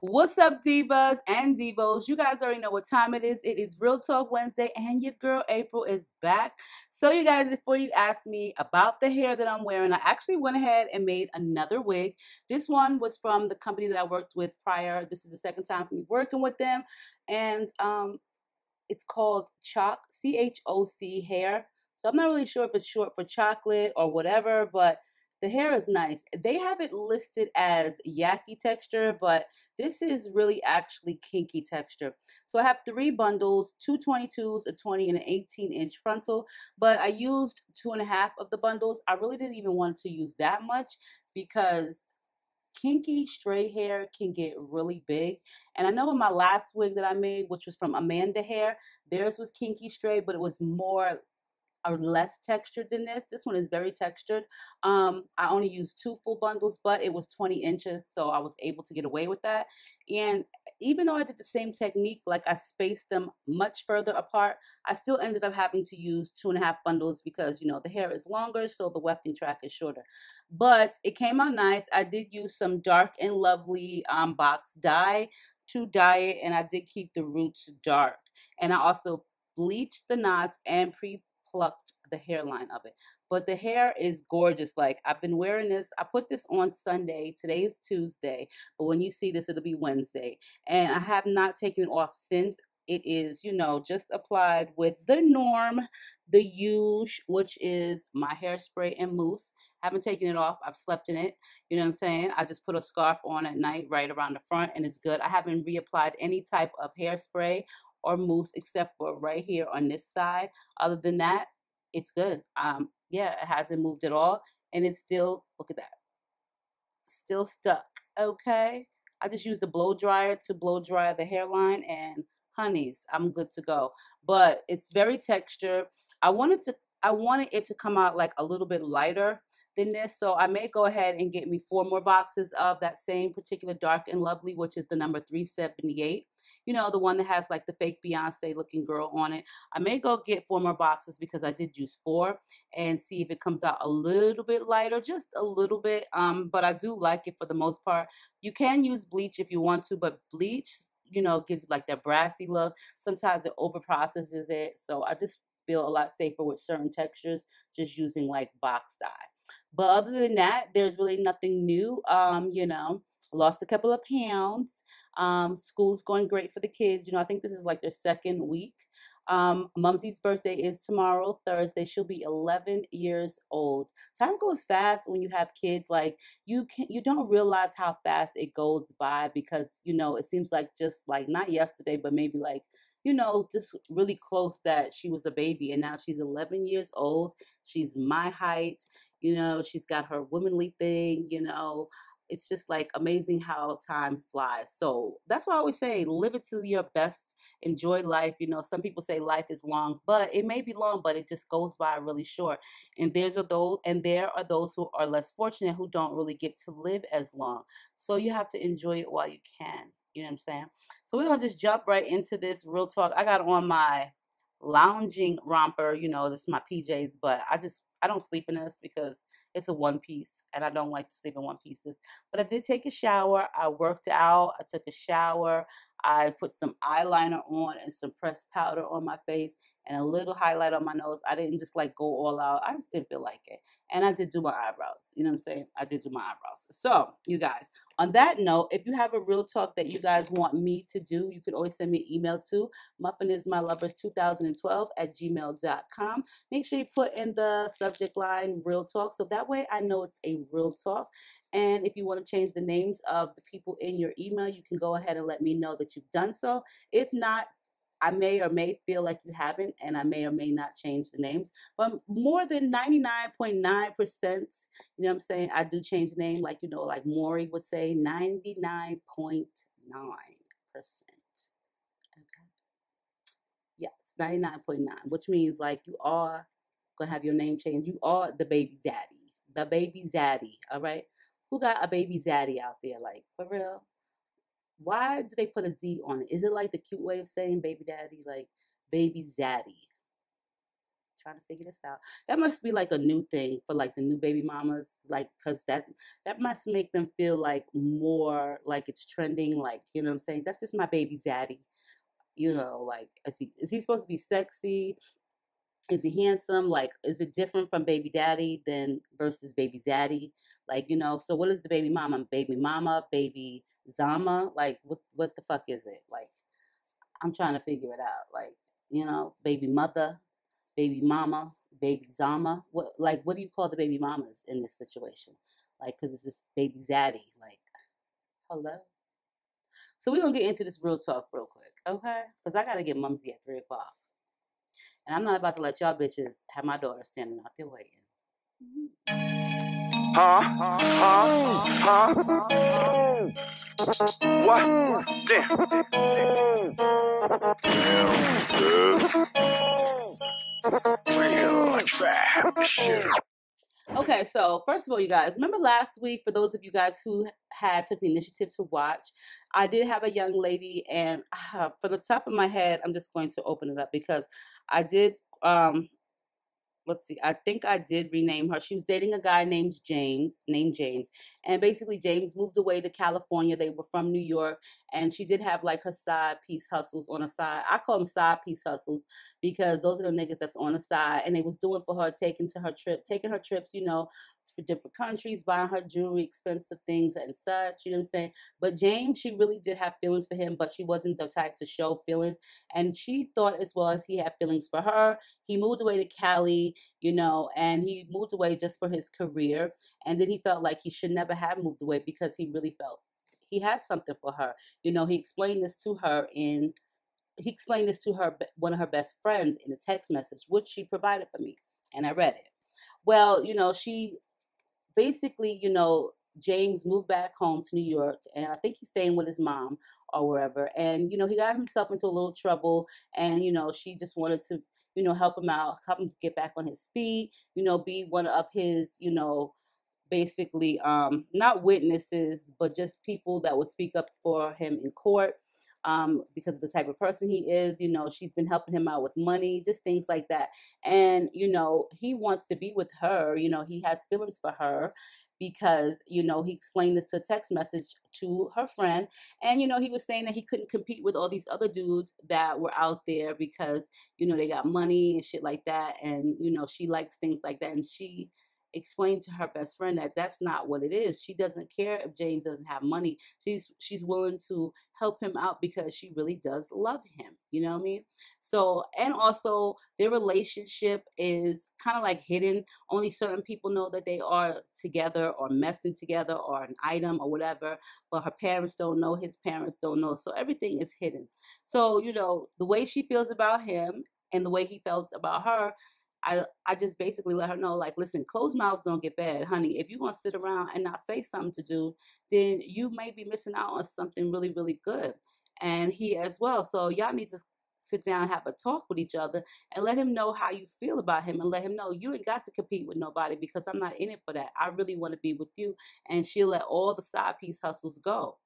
What's up, divas and divos? You guys already know what time it is. It is Real Talk Wednesday, and your girl April is back. So, you guys, before you ask me about the hair that I'm wearing, I actually went ahead and made another wig. This one was from the company that I worked with prior. This is the second time for me working with them, and um, it's called Choc C H O C Hair. So, I'm not really sure if it's short for chocolate or whatever, but the hair is nice. They have it listed as yaki texture, but this is really actually kinky texture. So I have three bundles, two 22s, a 20, and an 18 inch frontal, but I used two and a half of the bundles. I really didn't even want to use that much because kinky straight hair can get really big. And I know in my last wig that I made, which was from Amanda Hair, theirs was kinky straight, but it was more are less textured than this. This one is very textured. Um, I only used two full bundles, but it was 20 inches, so I was able to get away with that. And even though I did the same technique, like I spaced them much further apart, I still ended up having to use two and a half bundles because, you know, the hair is longer, so the wefting track is shorter. But it came out nice. I did use some dark and lovely um, box dye to dye it, and I did keep the roots dark. And I also bleached the knots and pre plucked the hairline of it. But the hair is gorgeous. Like I've been wearing this. I put this on Sunday. Today is Tuesday. But when you see this, it'll be Wednesday. And I have not taken it off since. It is, you know, just applied with the norm, the huge, which is my hairspray and mousse. Haven't taken it off. I've slept in it. You know what I'm saying? I just put a scarf on at night right around the front and it's good. I haven't reapplied any type of hairspray or mousse except for right here on this side. Other than that, it's good. Um, yeah, it hasn't moved at all. And it's still, look at that, still stuck. Okay. I just used a blow dryer to blow dry the hairline and honeys, I'm good to go. But it's very textured. I wanted to I wanted it to come out like a little bit lighter than this. So I may go ahead and get me four more boxes of that same particular Dark and Lovely, which is the number 378. You know, the one that has like the fake Beyonce looking girl on it. I may go get four more boxes because I did use four and see if it comes out a little bit lighter, just a little bit. Um, but I do like it for the most part. You can use bleach if you want to, but bleach you know, gives like that brassy look. Sometimes it over processes it. So I just feel a lot safer with certain textures just using like box dye. But other than that, there's really nothing new. Um, you know, lost a couple of pounds. Um, school's going great for the kids. You know, I think this is like their second week. Um, Mumsy's birthday is tomorrow, Thursday. She'll be 11 years old. Time goes fast when you have kids. Like you can, you don't realize how fast it goes by because you know it seems like just like not yesterday, but maybe like you know, just really close that she was a baby and now she's 11 years old. She's my height, you know, she's got her womanly thing, you know. It's just like amazing how time flies. So that's why I always say live it to your best, enjoy life. You know, some people say life is long, but it may be long, but it just goes by really short. And there's a those and there are those who are less fortunate who don't really get to live as long. So you have to enjoy it while you can. You know what I'm saying? So we're gonna just jump right into this real talk. I got on my lounging romper, you know, this is my PJs, but I just I don't sleep in this because it's a one piece and I don't like to sleep in one pieces. But I did take a shower. I worked out. I took a shower. I put some eyeliner on and some pressed powder on my face and a little highlight on my nose. I didn't just like go all out. I just didn't feel like it. And I did do my eyebrows. You know what I'm saying? I did do my eyebrows. So, you guys, on that note, if you have a real talk that you guys want me to do, you can always send me an email to muffinismylovers2012 at gmail.com. Make sure you put in the subject line real talk so that way I know it's a real talk. And if you want to change the names of the people in your email, you can go ahead and let me know that you've done so. If not, I may or may feel like you haven't, and I may or may not change the names. But more than 99.9%, you know what I'm saying? I do change the name, like, you know, like Maury would say 99.9%. Okay. Yes, 99.9, which means like you are going to have your name changed. You are the baby daddy. The baby zaddy. All right. Who got a baby zaddy out there? Like, for real? why do they put a Z on it? Is it like the cute way of saying baby daddy, like baby zaddy? trying to figure this out. That must be like a new thing for like the new baby mamas, like because that that must make them feel like more like it's trending. Like you know what I'm saying? That's just my baby zaddy. You know, like is he is he supposed to be sexy? Is he handsome? Like, is it different from baby daddy than versus baby zaddy? Like, you know, so what is the baby mama? Baby mama, baby zama? Like, what what the fuck is it? Like, I'm trying to figure it out. Like, you know, baby mother, baby mama, baby zama. What like what do you call the baby mamas in this situation? Like, cause it's this baby zaddy. Like, hello. So we're gonna get into this real talk real quick, okay? Cause I gotta get mumsy at three o'clock, and I'm not about to let y'all bitches have my daughter standing out there waiting. Huh? Huh? Huh? What? Damn. Real trap shit. Okay, so first of all, you guys, remember last week, for those of you guys who had took the initiative to watch, I did have a young lady, and uh, for the top of my head, I'm just going to open it up because I did um, let's see, I think I did rename her. She was dating a guy named James, named James. And basically James moved away to California. They were from New York. And she did have like her side piece hustles on a side. I call them side piece hustles because those are the niggas that's on the side. And they was doing for her, taking to her trip, taking her trips, you know, for different countries, buying her jewelry, expensive things and such, you know what I'm saying? But James, she really did have feelings for him, but she wasn't the type to show feelings. And she thought as well as he had feelings for her. He moved away to Cali, you know, and he moved away just for his career. And then he felt like he should never have moved away because he really felt he had something for her. You know, he explained this to her in he explained this to her one of her best friends in a text message which she provided for me and I read it. Well, you know, she basically, you know, James moved back home to New York, and I think he's staying with his mom or wherever. And you know, he got himself into a little trouble, and you know, she just wanted to, you know, help him out, help him get back on his feet. You know, be one of his, you know, basically, um, not witnesses, but just people that would speak up for him in court. Um, because of the type of person he is, you know, she's been helping him out with money, just things like that. And, you know, he wants to be with her, you know, he has feelings for her because you know he explained this to text message to her friend. And you know he was saying that he couldn't compete with all these other dudes that were out there because you know they got money and shit like that. And you know she likes things like that. And she explained to her best friend that that's not what it is. She doesn't care if James doesn't have money. She's she's willing to help him out because she really does love him. You know what I mean? So and also their relationship is kind of like hidden. Only certain people know that they are together or messing together or an item or whatever. But her parents don't know. His parents don't know. So everything is hidden. So you know the way she feels about him and the way he felt about her I I just basically let her know, like, listen, closed mouths don't get bad, honey. If you're gonna sit around and not say something to do, then you may be missing out on something really, really good. And he as well. So y'all need to sit down, have a talk with each other, and let him know how you feel about him, and let him know you ain't got to compete with nobody because I'm not in it for that. I really want to be with you. And she'll let all the side piece hustles go.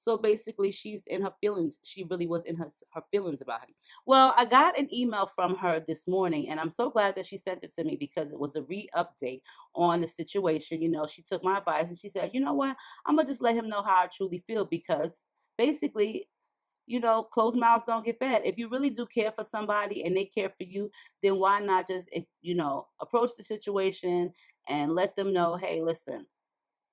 So basically, she's in her feelings. She really was in her, her feelings about him. Well, I got an email from her this morning, and I'm so glad that she sent it to me because it was a re update on the situation. You know, she took my advice and she said, you know what? I'm going to just let him know how I truly feel because basically, you know, closed mouths don't get fed. If you really do care for somebody and they care for you, then why not just, eh, you know, approach the situation and let them know, hey, listen,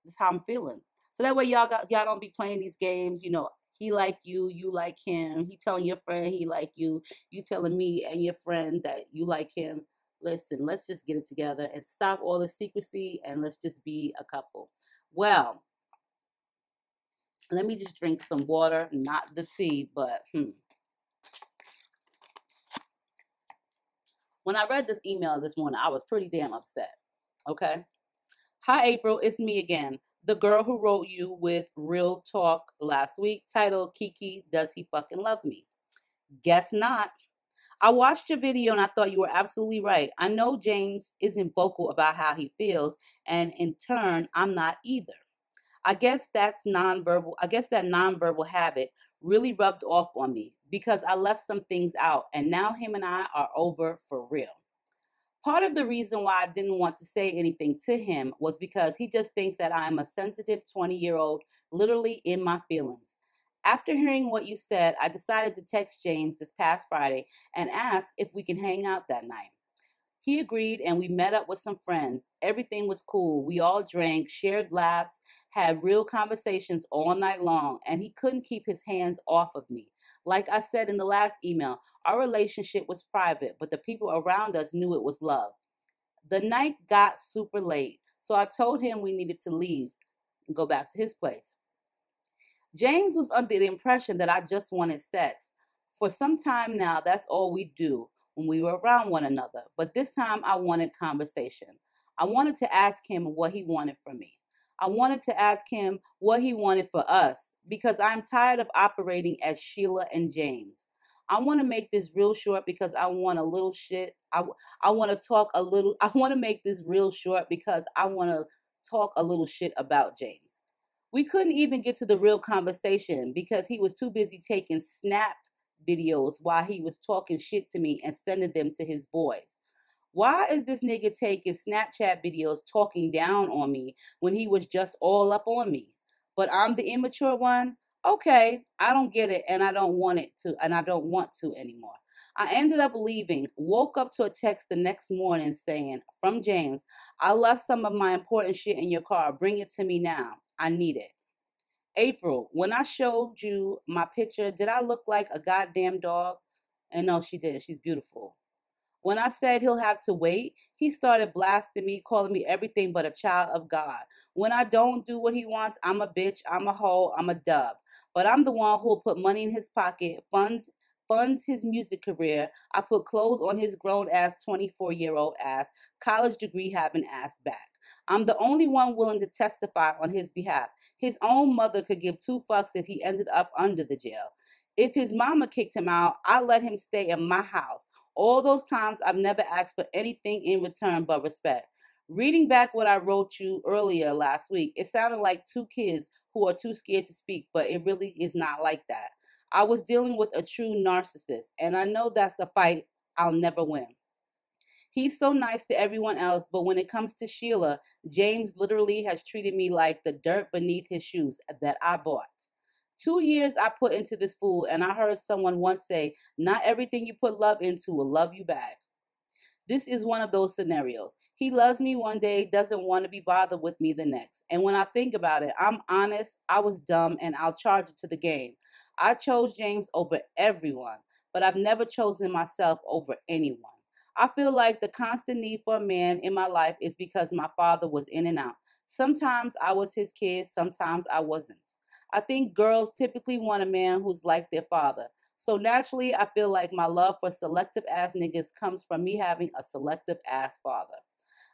this is how I'm feeling. So that way y'all got y'all don't be playing these games, you know, he like you, you like him. He telling your friend he like you, you telling me and your friend that you like him. Listen, let's just get it together and stop all the secrecy and let's just be a couple. Well, let me just drink some water, not the tea, but hmm. When I read this email this morning, I was pretty damn upset. Okay. Hi, April. It's me again the girl who wrote you with Real Talk last week, titled Kiki, Does He Fucking Love Me? Guess not. I watched your video and I thought you were absolutely right. I know James isn't vocal about how he feels, and in turn, I'm not either. I guess that's nonverbal. I guess that nonverbal habit really rubbed off on me because I left some things out, and now him and I are over for real. Part of the reason why I didn't want to say anything to him was because he just thinks that I'm a sensitive 20 year old, literally in my feelings. After hearing what you said, I decided to text James this past Friday and ask if we can hang out that night. He agreed and we met up with some friends. Everything was cool. We all drank, shared laughs, had real conversations all night long, and he couldn't keep his hands off of me. Like I said in the last email, our relationship was private, but the people around us knew it was love. The night got super late, so I told him we needed to leave and go back to his place. James was under the impression that I just wanted sex. For some time now, that's all we do when we were around one another, but this time I wanted conversation. I wanted to ask him what he wanted from me. I wanted to ask him what he wanted for us because I'm tired of operating as Sheila and James. I want to make this real short because I want a little shit. I, I want to talk a little, I want to make this real short because I want to talk a little shit about James. We couldn't even get to the real conversation because he was too busy taking snap videos while he was talking shit to me and sending them to his boys. Why is this nigga taking Snapchat videos talking down on me when he was just all up on me? But I'm the immature one? Okay, I don't get it and I don't want it to and I don't want to anymore. I ended up leaving, woke up to a text the next morning saying, from James, I left some of my important shit in your car. Bring it to me now. I need it. April, when I showed you my picture, did I look like a goddamn dog? And no, she did. She's beautiful. When I said he'll have to wait, he started blasting me, calling me everything but a child of God. When I don't do what he wants, I'm a bitch, I'm a hoe, I'm a dub. But I'm the one who'll put money in his pocket, funds funds his music career. I put clothes on his grown ass 24 year old ass, college degree having ass back. I'm the only one willing to testify on his behalf. His own mother could give two fucks if he ended up under the jail. If his mama kicked him out, I let him stay in my house. All those times I've never asked for anything in return but respect. Reading back what I wrote you earlier last week, it sounded like two kids who are too scared to speak, but it really is not like that. I was dealing with a true narcissist, and I know that's a fight I'll never win. He's so nice to everyone else, but when it comes to Sheila, James literally has treated me like the dirt beneath his shoes that I bought. Two years I put into this fool, and I heard someone once say, Not everything you put love into will love you back. This is one of those scenarios. He loves me one day, doesn't want to be bothered with me the next. And when I think about it, I'm honest, I was dumb, and I'll charge it to the game. I chose James over everyone, but I've never chosen myself over anyone. I feel like the constant need for a man in my life is because my father was in and out. Sometimes I was his kid, sometimes I wasn't. I think girls typically want a man who's like their father. So naturally, I feel like my love for selective ass niggas comes from me having a selective ass father.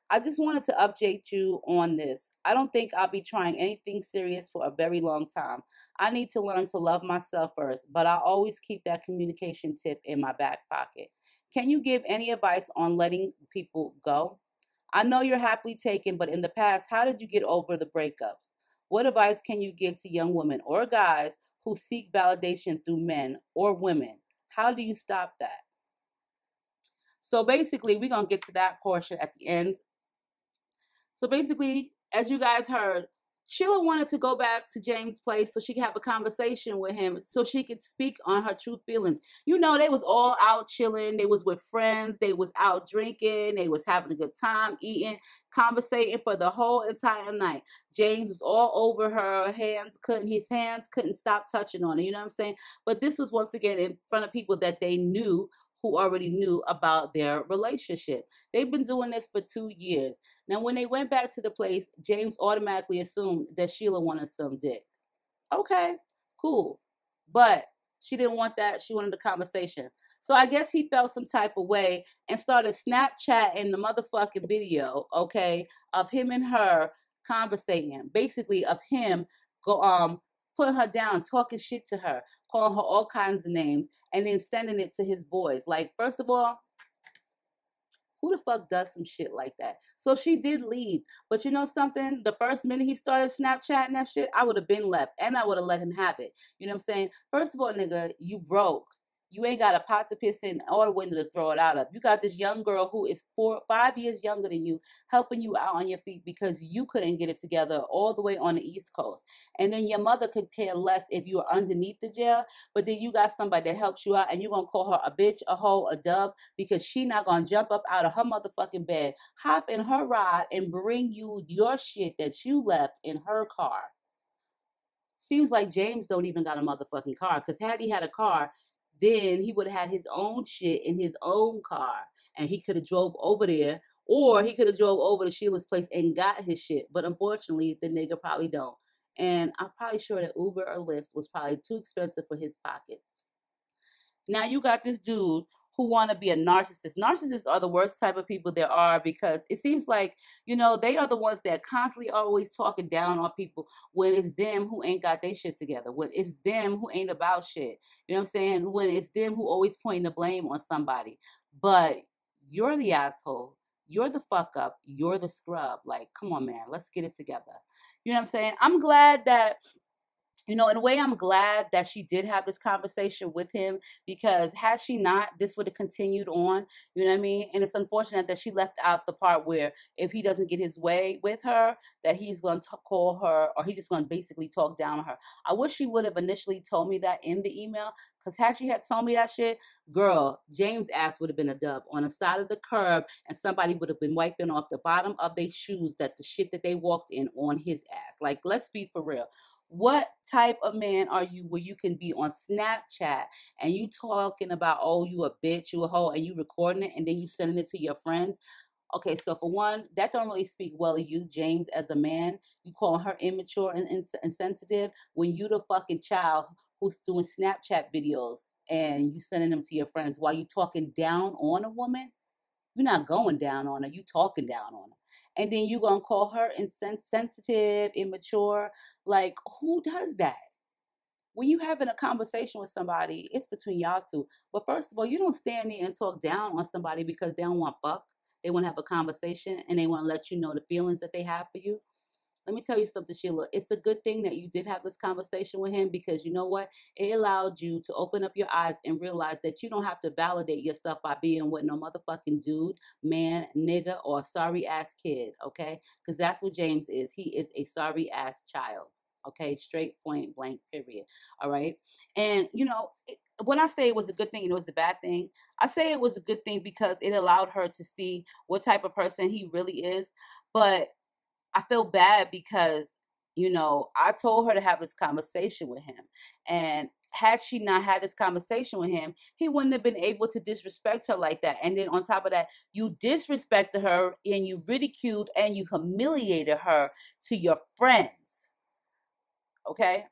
I just wanted to update you on this. I don't think I'll be trying anything serious for a very long time. I need to learn to love myself first, but I always keep that communication tip in my back pocket. Can you give any advice on letting people go? I know you're happily taken, but in the past, how did you get over the breakups? What advice can you give to young women or guys who seek validation through men or women? How do you stop that? So basically, we're going to get to that portion at the end so basically, as you guys heard, Sheila wanted to go back to James' place so she could have a conversation with him, so she could speak on her true feelings. You know, they was all out chilling. They was with friends. They was out drinking. They was having a good time, eating, conversating for the whole entire night. James was all over her hands. Couldn't his hands couldn't stop touching on her. You know what I'm saying? But this was once again in front of people that they knew who already knew about their relationship. They've been doing this for two years. Now, when they went back to the place, James automatically assumed that Sheila wanted some dick. Okay, cool. But she didn't want that. She wanted the conversation. So I guess he felt some type of way and started Snapchatting the motherfucking video, okay, of him and her conversating, basically of him go um putting her down, talking shit to her, calling her all kinds of names, and then sending it to his boys. Like, first of all, who the fuck does some shit like that? So she did leave. But you know something? The first minute he started Snapchatting that shit, I would have been left and I would have let him have it. You know what I'm saying? First of all, nigga, you broke. You ain't got a pot to piss in or a window to throw it out of. You got this young girl who is four, five years younger than you, helping you out on your feet because you couldn't get it together all the way on the East Coast. And then your mother could care less if you are underneath the jail, but then you got somebody that helps you out and you're gonna call her a bitch, a hoe, a dub, because she not gonna jump up out of her motherfucking bed, hop in her ride, and bring you your shit that you left in her car. Seems like James don't even got a motherfucking car. Because had he had a car, then he would have had his own shit in his own car. And he could have drove over there. Or he could have drove over to Sheila's place and got his shit. But unfortunately, the nigga probably don't. And I'm probably sure that Uber or Lyft was probably too expensive for his pockets. Now you got this dude who want to be a narcissist. Narcissists are the worst type of people there are because it seems like, you know, they are the ones that constantly always talking down on people when it's them who ain't got their shit together, when it's them who ain't about shit. You know what I'm saying? When it's them who always pointing the blame on somebody. But you're the asshole. You're the fuck up. You're the scrub. Like, come on, man. Let's get it together. You know what I'm saying? I'm glad that you know, in a way, I'm glad that she did have this conversation with him because had she not, this would have continued on. You know what I mean? And it's unfortunate that she left out the part where if he doesn't get his way with her, that he's going to call her or he's just going to basically talk down on her. I wish she would have initially told me that in the email because had she had told me that shit, girl, James' ass would have been a dub on the side of the curb and somebody would have been wiping off the bottom of their shoes that the shit that they walked in on his ass. Like, let's be for real what type of man are you where you can be on Snapchat and you talking about, oh, you a bitch, you a hoe, and you recording it and then you sending it to your friends? Okay, so for one, that don't really speak well of you, James, as a man. You call her immature and insensitive when you the fucking child who's doing Snapchat videos and you sending them to your friends while you talking down on a woman. You're not going down on her. You talking down on her and then you gonna call her insensitive, immature. Like, who does that? When you having a conversation with somebody, it's between y'all two. But first of all, you don't stand there and talk down on somebody because they don't want fuck. They want to have a conversation and they want to let you know the feelings that they have for you. Let me tell you something, Sheila. It's a good thing that you did have this conversation with him because you know what? It allowed you to open up your eyes and realize that you don't have to validate yourself by being with no motherfucking dude, man, nigga, or sorry ass kid, okay? Because that's what James is. He is a sorry ass child, okay? Straight point blank, period. All right? And, you know, it, when I say it was a good thing and it was a bad thing, I say it was a good thing because it allowed her to see what type of person he really is. But I feel bad because, you know, I told her to have this conversation with him. And had she not had this conversation with him, he wouldn't have been able to disrespect her like that. And then on top of that, you disrespected her and you ridiculed and you humiliated her to your friends. Okay?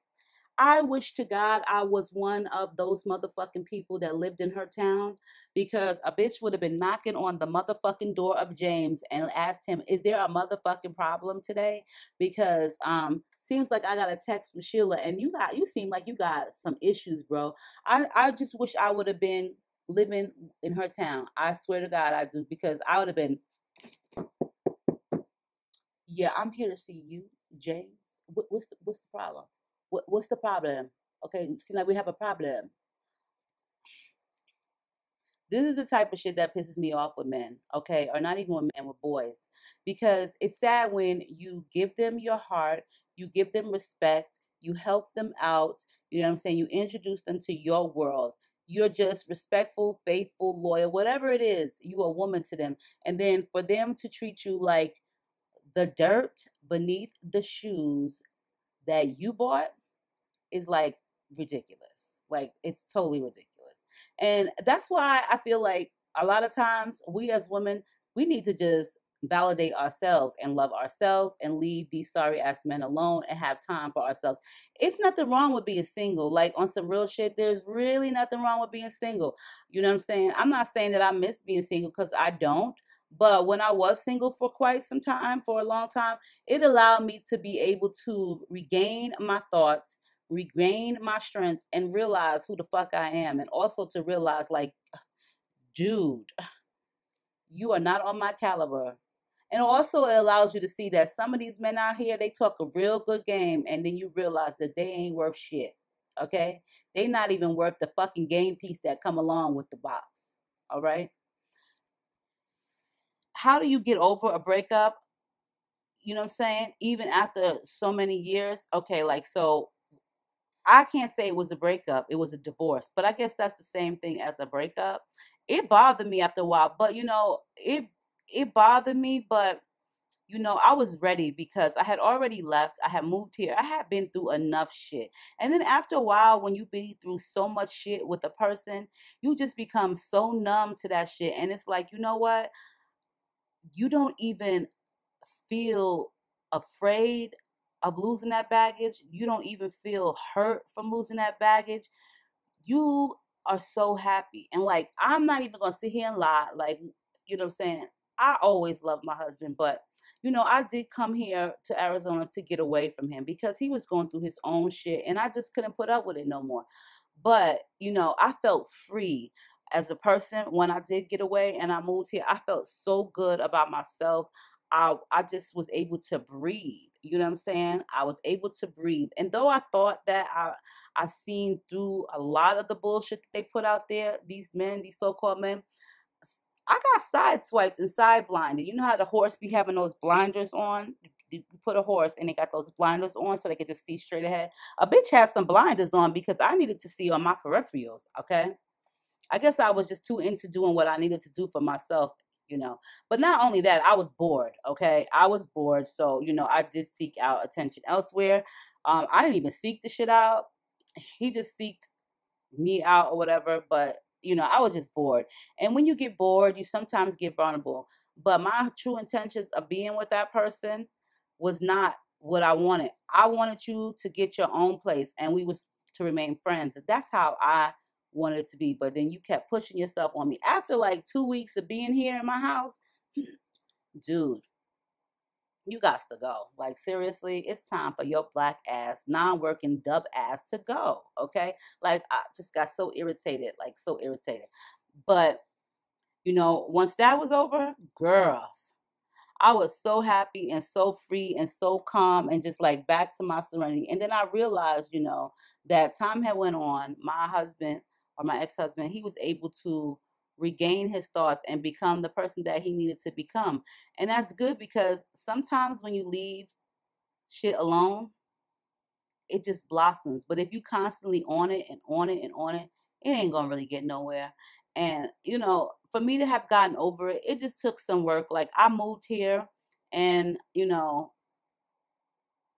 I wish to God I was one of those motherfucking people that lived in her town because a bitch would have been knocking on the motherfucking door of James and asked him, "Is there a motherfucking problem today?" Because um seems like I got a text from Sheila and you got you seem like you got some issues, bro. I I just wish I would have been living in her town. I swear to God I do because I would have been Yeah, I'm here to see you, James. What, what's the, what's the problem? What, what's the problem? Okay, seems like we have a problem. This is the type of shit that pisses me off with men, okay, or not even with men, with boys, because it's sad when you give them your heart, you give them respect, you help them out, you know what I'm saying? You introduce them to your world. You're just respectful, faithful, loyal, whatever it is, you a woman to them. And then for them to treat you like the dirt beneath the shoes that you bought, is like ridiculous. Like it's totally ridiculous. And that's why I feel like a lot of times we as women, we need to just validate ourselves and love ourselves and leave these sorry ass men alone and have time for ourselves. It's nothing wrong with being single. Like on some real shit, there's really nothing wrong with being single. You know what I'm saying? I'm not saying that I miss being single because I don't. But when I was single for quite some time, for a long time, it allowed me to be able to regain my thoughts regain my strength and realize who the fuck I am. And also to realize, like, dude, you are not on my caliber. And also, it allows you to see that some of these men out here, they talk a real good game, and then you realize that they ain't worth shit. Okay, they not even worth the fucking game piece that come along with the box. All right. How do you get over a breakup? You know what I'm saying? Even after so many years. Okay, like so I can't say it was a breakup, it was a divorce, but I guess that's the same thing as a breakup. It bothered me after a while, but you know, it it bothered me, but you know, I was ready because I had already left. I had moved here. I had been through enough shit. And then after a while, when you've been through so much shit with a person, you just become so numb to that shit. And it's like, you know what? You don't even feel afraid of losing that baggage. You don't even feel hurt from losing that baggage. You are so happy. And like, I'm not even to sit here and lie. Like, you know what I'm saying? I always loved my husband, but you know, I did come here to Arizona to get away from him because he was going through his own shit and I just couldn't put up with it no more. But, you know, I felt free as a person when I did get away and I moved here. I felt so good about myself. I I just was able to breathe. You know what I'm saying? I was able to breathe. And though I thought that I I seen through a lot of the bullshit that they put out there, these men, these so-called men, I got sideswiped and side blinded. You know how the horse be having those blinders on? You put a horse and they got those blinders on so they could just see straight ahead. A bitch had some blinders on because I needed to see on my peripherals, okay? I guess I was just too into doing what I needed to do for myself you know. But not only that, I was bored, okay? I was bored. So, you know, I did seek out attention elsewhere. Um, I didn't even seek the shit out. He just seeked me out or whatever. But, you know, I was just bored. And when you get bored, you sometimes get vulnerable. But my true intentions of being with that person was not what I wanted. I wanted you to get your own place and we was to remain friends. That's how I wanted it to be. But then you kept pushing yourself on me. After like two weeks of being here in my house, dude, you got to go. Like, seriously, it's time for your black ass, non working dub ass to go. Okay. Like, I just got so irritated, like, so irritated. But, you know, once that was over, girls, I was so happy and so free and so calm and just like back to my serenity. And then I realized, you know, that time had went on. My husband or my ex-husband, he was able to regain his thoughts and become the person that he needed to become. And that's good because sometimes when you leave shit alone, it just blossoms. But if you constantly on it and on it and on it, it ain't gonna really get nowhere. And you know, for me to have gotten over it, it just took some work. Like I moved here and you know,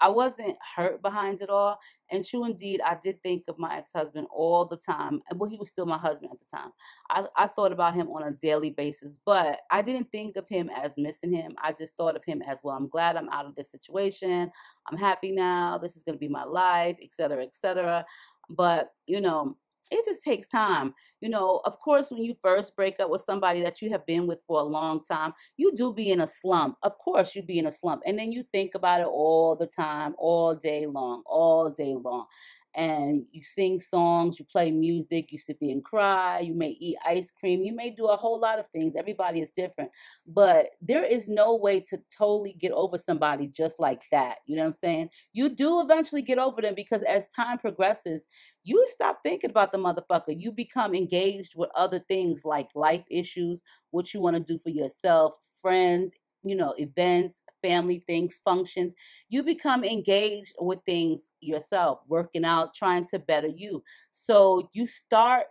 I wasn't hurt behind it all. And true indeed, I did think of my ex husband all the time. Well, he was still my husband at the time. I, I thought about him on a daily basis, but I didn't think of him as missing him. I just thought of him as, well, I'm glad I'm out of this situation. I'm happy now. This is going to be my life, etc., etc. But, you know, it just takes time. You know, of course, when you first break up with somebody that you have been with for a long time, you do be in a slump. Of course, you be in a slump. And then you think about it all the time, all day long, all day long and you sing songs, you play music, you sit there and cry, you may eat ice cream, you may do a whole lot of things. Everybody is different. But there is no way to totally get over somebody just like that. You know what I'm saying? You do eventually get over them because as time progresses, you stop thinking about the motherfucker. You become engaged with other things like life issues, what you want to do for yourself, friends, you know, events, family things, functions. You become engaged with things yourself, working out, trying to better you. So you start,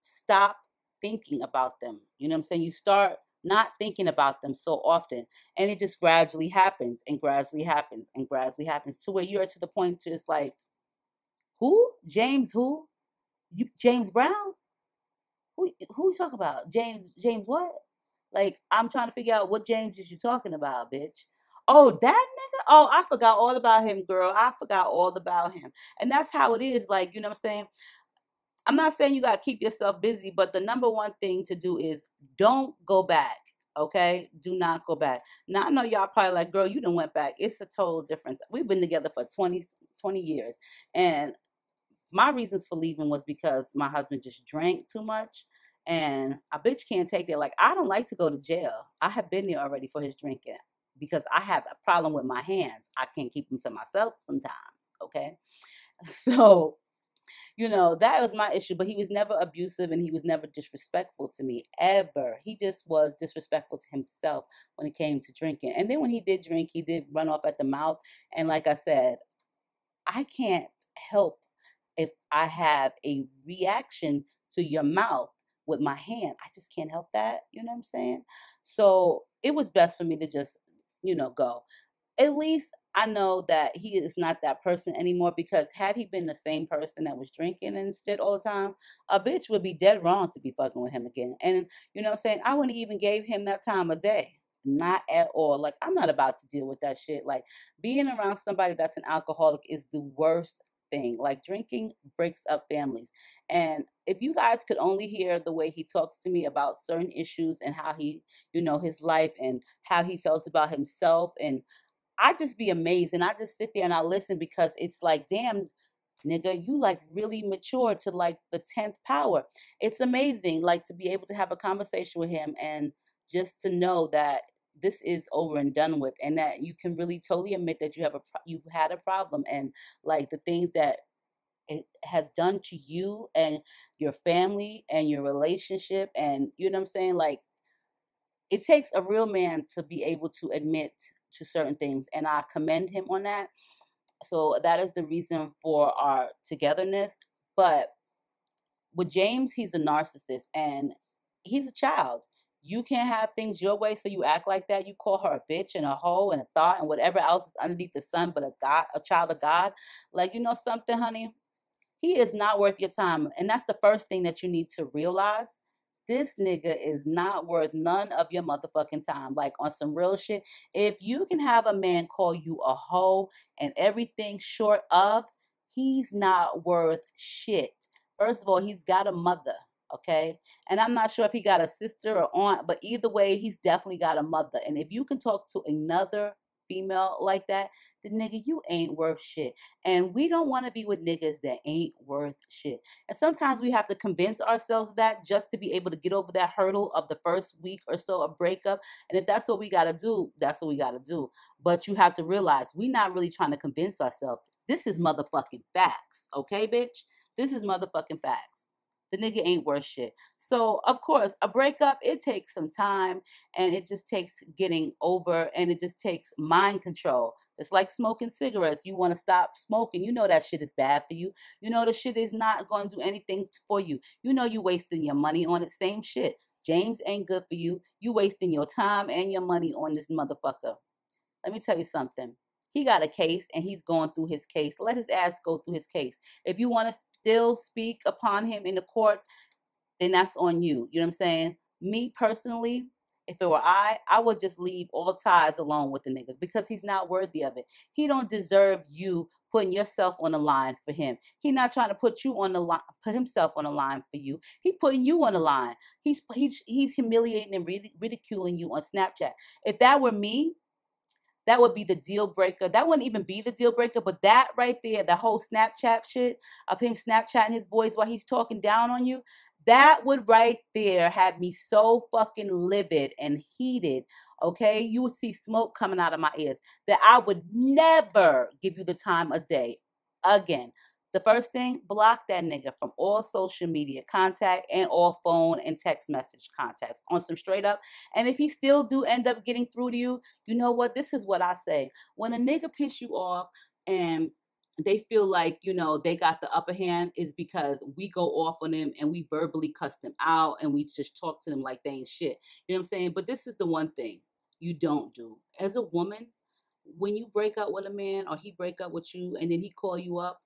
stop thinking about them. You know what I'm saying? You start not thinking about them so often. And it just gradually happens and gradually happens and gradually happens to where you're to the point to it's like, who? James who? You James Brown? Who who you talk about? James James what? Like, I'm trying to figure out what James is you talking about, bitch. Oh, that nigga? Oh, I forgot all about him, girl. I forgot all about him. And that's how it is. Like, you know what I'm saying? I'm not saying you got to keep yourself busy, but the number one thing to do is don't go back. Okay, do not go back. Now I know y'all probably like, girl, you done went back. It's a total difference. We've been together for 20, 20 years, and my reasons for leaving was because my husband just drank too much and a bitch can't take that. Like, I don't like to go to jail. I have been there already for his drinking because I have a problem with my hands. I can't keep them to myself sometimes. Okay. So you know, that was my issue. But he was never abusive and he was never disrespectful to me, ever. He just was disrespectful to himself when it came to drinking. And then when he did drink, he did run off at the mouth. And like I said, I can't help if I have a reaction to your mouth with my hand. I just can't help that. You know what I'm saying? Mm. So it was best for me to just, you know, go. At least I know that he is not that person anymore because had he been the same person that was drinking and shit all the time, a bitch would be dead wrong to be fucking with him again. And you know what I'm saying? I wouldn't even gave him that time of day. Not at all. Like I'm not about to deal with that shit. Like being around somebody that's an alcoholic is the worst thing. Like drinking breaks up families. And if you guys could only hear the way he talks to me about certain issues and how he, you know, his life and how he felt about himself and I just be amazed and I just sit there and I listen because it's like, damn, nigga, you like really mature to like the 10th power. It's amazing, like to be able to have a conversation with him and just to know that this is over and done with and that you can really totally admit that you have a you've had a problem and like the things that it has done to you and your family and your relationship and you know what I'm saying like it takes a real man to be able to admit to certain things and I commend him on that. So that is the reason for our togetherness. But with James, he's a narcissist and he's a child. You can't have things your way, so you act like that. You call her a bitch and a hoe and a thought and whatever else is underneath the sun, but a God, a child of God. Like you know something, honey, he is not worth your time, and that's the first thing that you need to realize this nigga is not worth none of your motherfucking time. Like on some real shit. If you can have a man call you a hoe and everything short of, he's not worth shit. First of all, he's got a mother, okay? And I'm not sure if he got a sister or aunt, but either way, he's definitely got a mother. And if you can talk to another female like that, then nigga, you ain't worth shit. And we don't want to be with niggas that ain't worth shit. And sometimes we have to convince ourselves that just to be able to get over that hurdle of the first week or so of breakup. And if that's what we got to do, that's what we got to do. But you have to realize we're not really trying to convince ourselves. This is motherfucking facts, okay, bitch? This is motherfucking facts the nigga ain't worth shit. So of course, a breakup it takes some time, and it just takes getting over, and it just takes mind control. Just like smoking cigarettes, you want to stop smoking. You know that shit is bad for you. You know the shit is not going to do anything for you. You know you wasting your money on it. Same shit. James ain't good for you. You wasting your time and your money on this motherfucker. Let me tell you something. He got a case and he's going through his case. Let his ass go through his case. If you want to still speak upon him in the court, then that's on you. You know what I'm saying? Me personally, if it were I, I would just leave all ties alone with the nigga because he's not worthy of it. He don't deserve you putting yourself on the line for him. He not trying to put you on the line, put himself on the line for you. He putting you on the line. He's he's he's humiliating and ridiculing you on Snapchat. If that were me, that would be the deal breaker. That wouldn't even be the deal breaker, but that right there, the whole Snapchat shit of him Snapchatting his boys while he's talking down on you, that would right there have me so fucking livid and heated. Okay, you would see smoke coming out of my ears that I would never give you the time of day again. The first thing, block that nigga from all social media contact and all phone and text message contacts on some straight up. And if he still do end up getting through to you, you know what? This is what I say. When a nigga piss you off and they feel like you know they got the upper hand is because we go off on them and we verbally cuss them out and we just talk to them like they ain't shit. You know what I'm saying? But this is the one thing you don't do as a woman. When you break up with a man or he break up with you and then he call you up,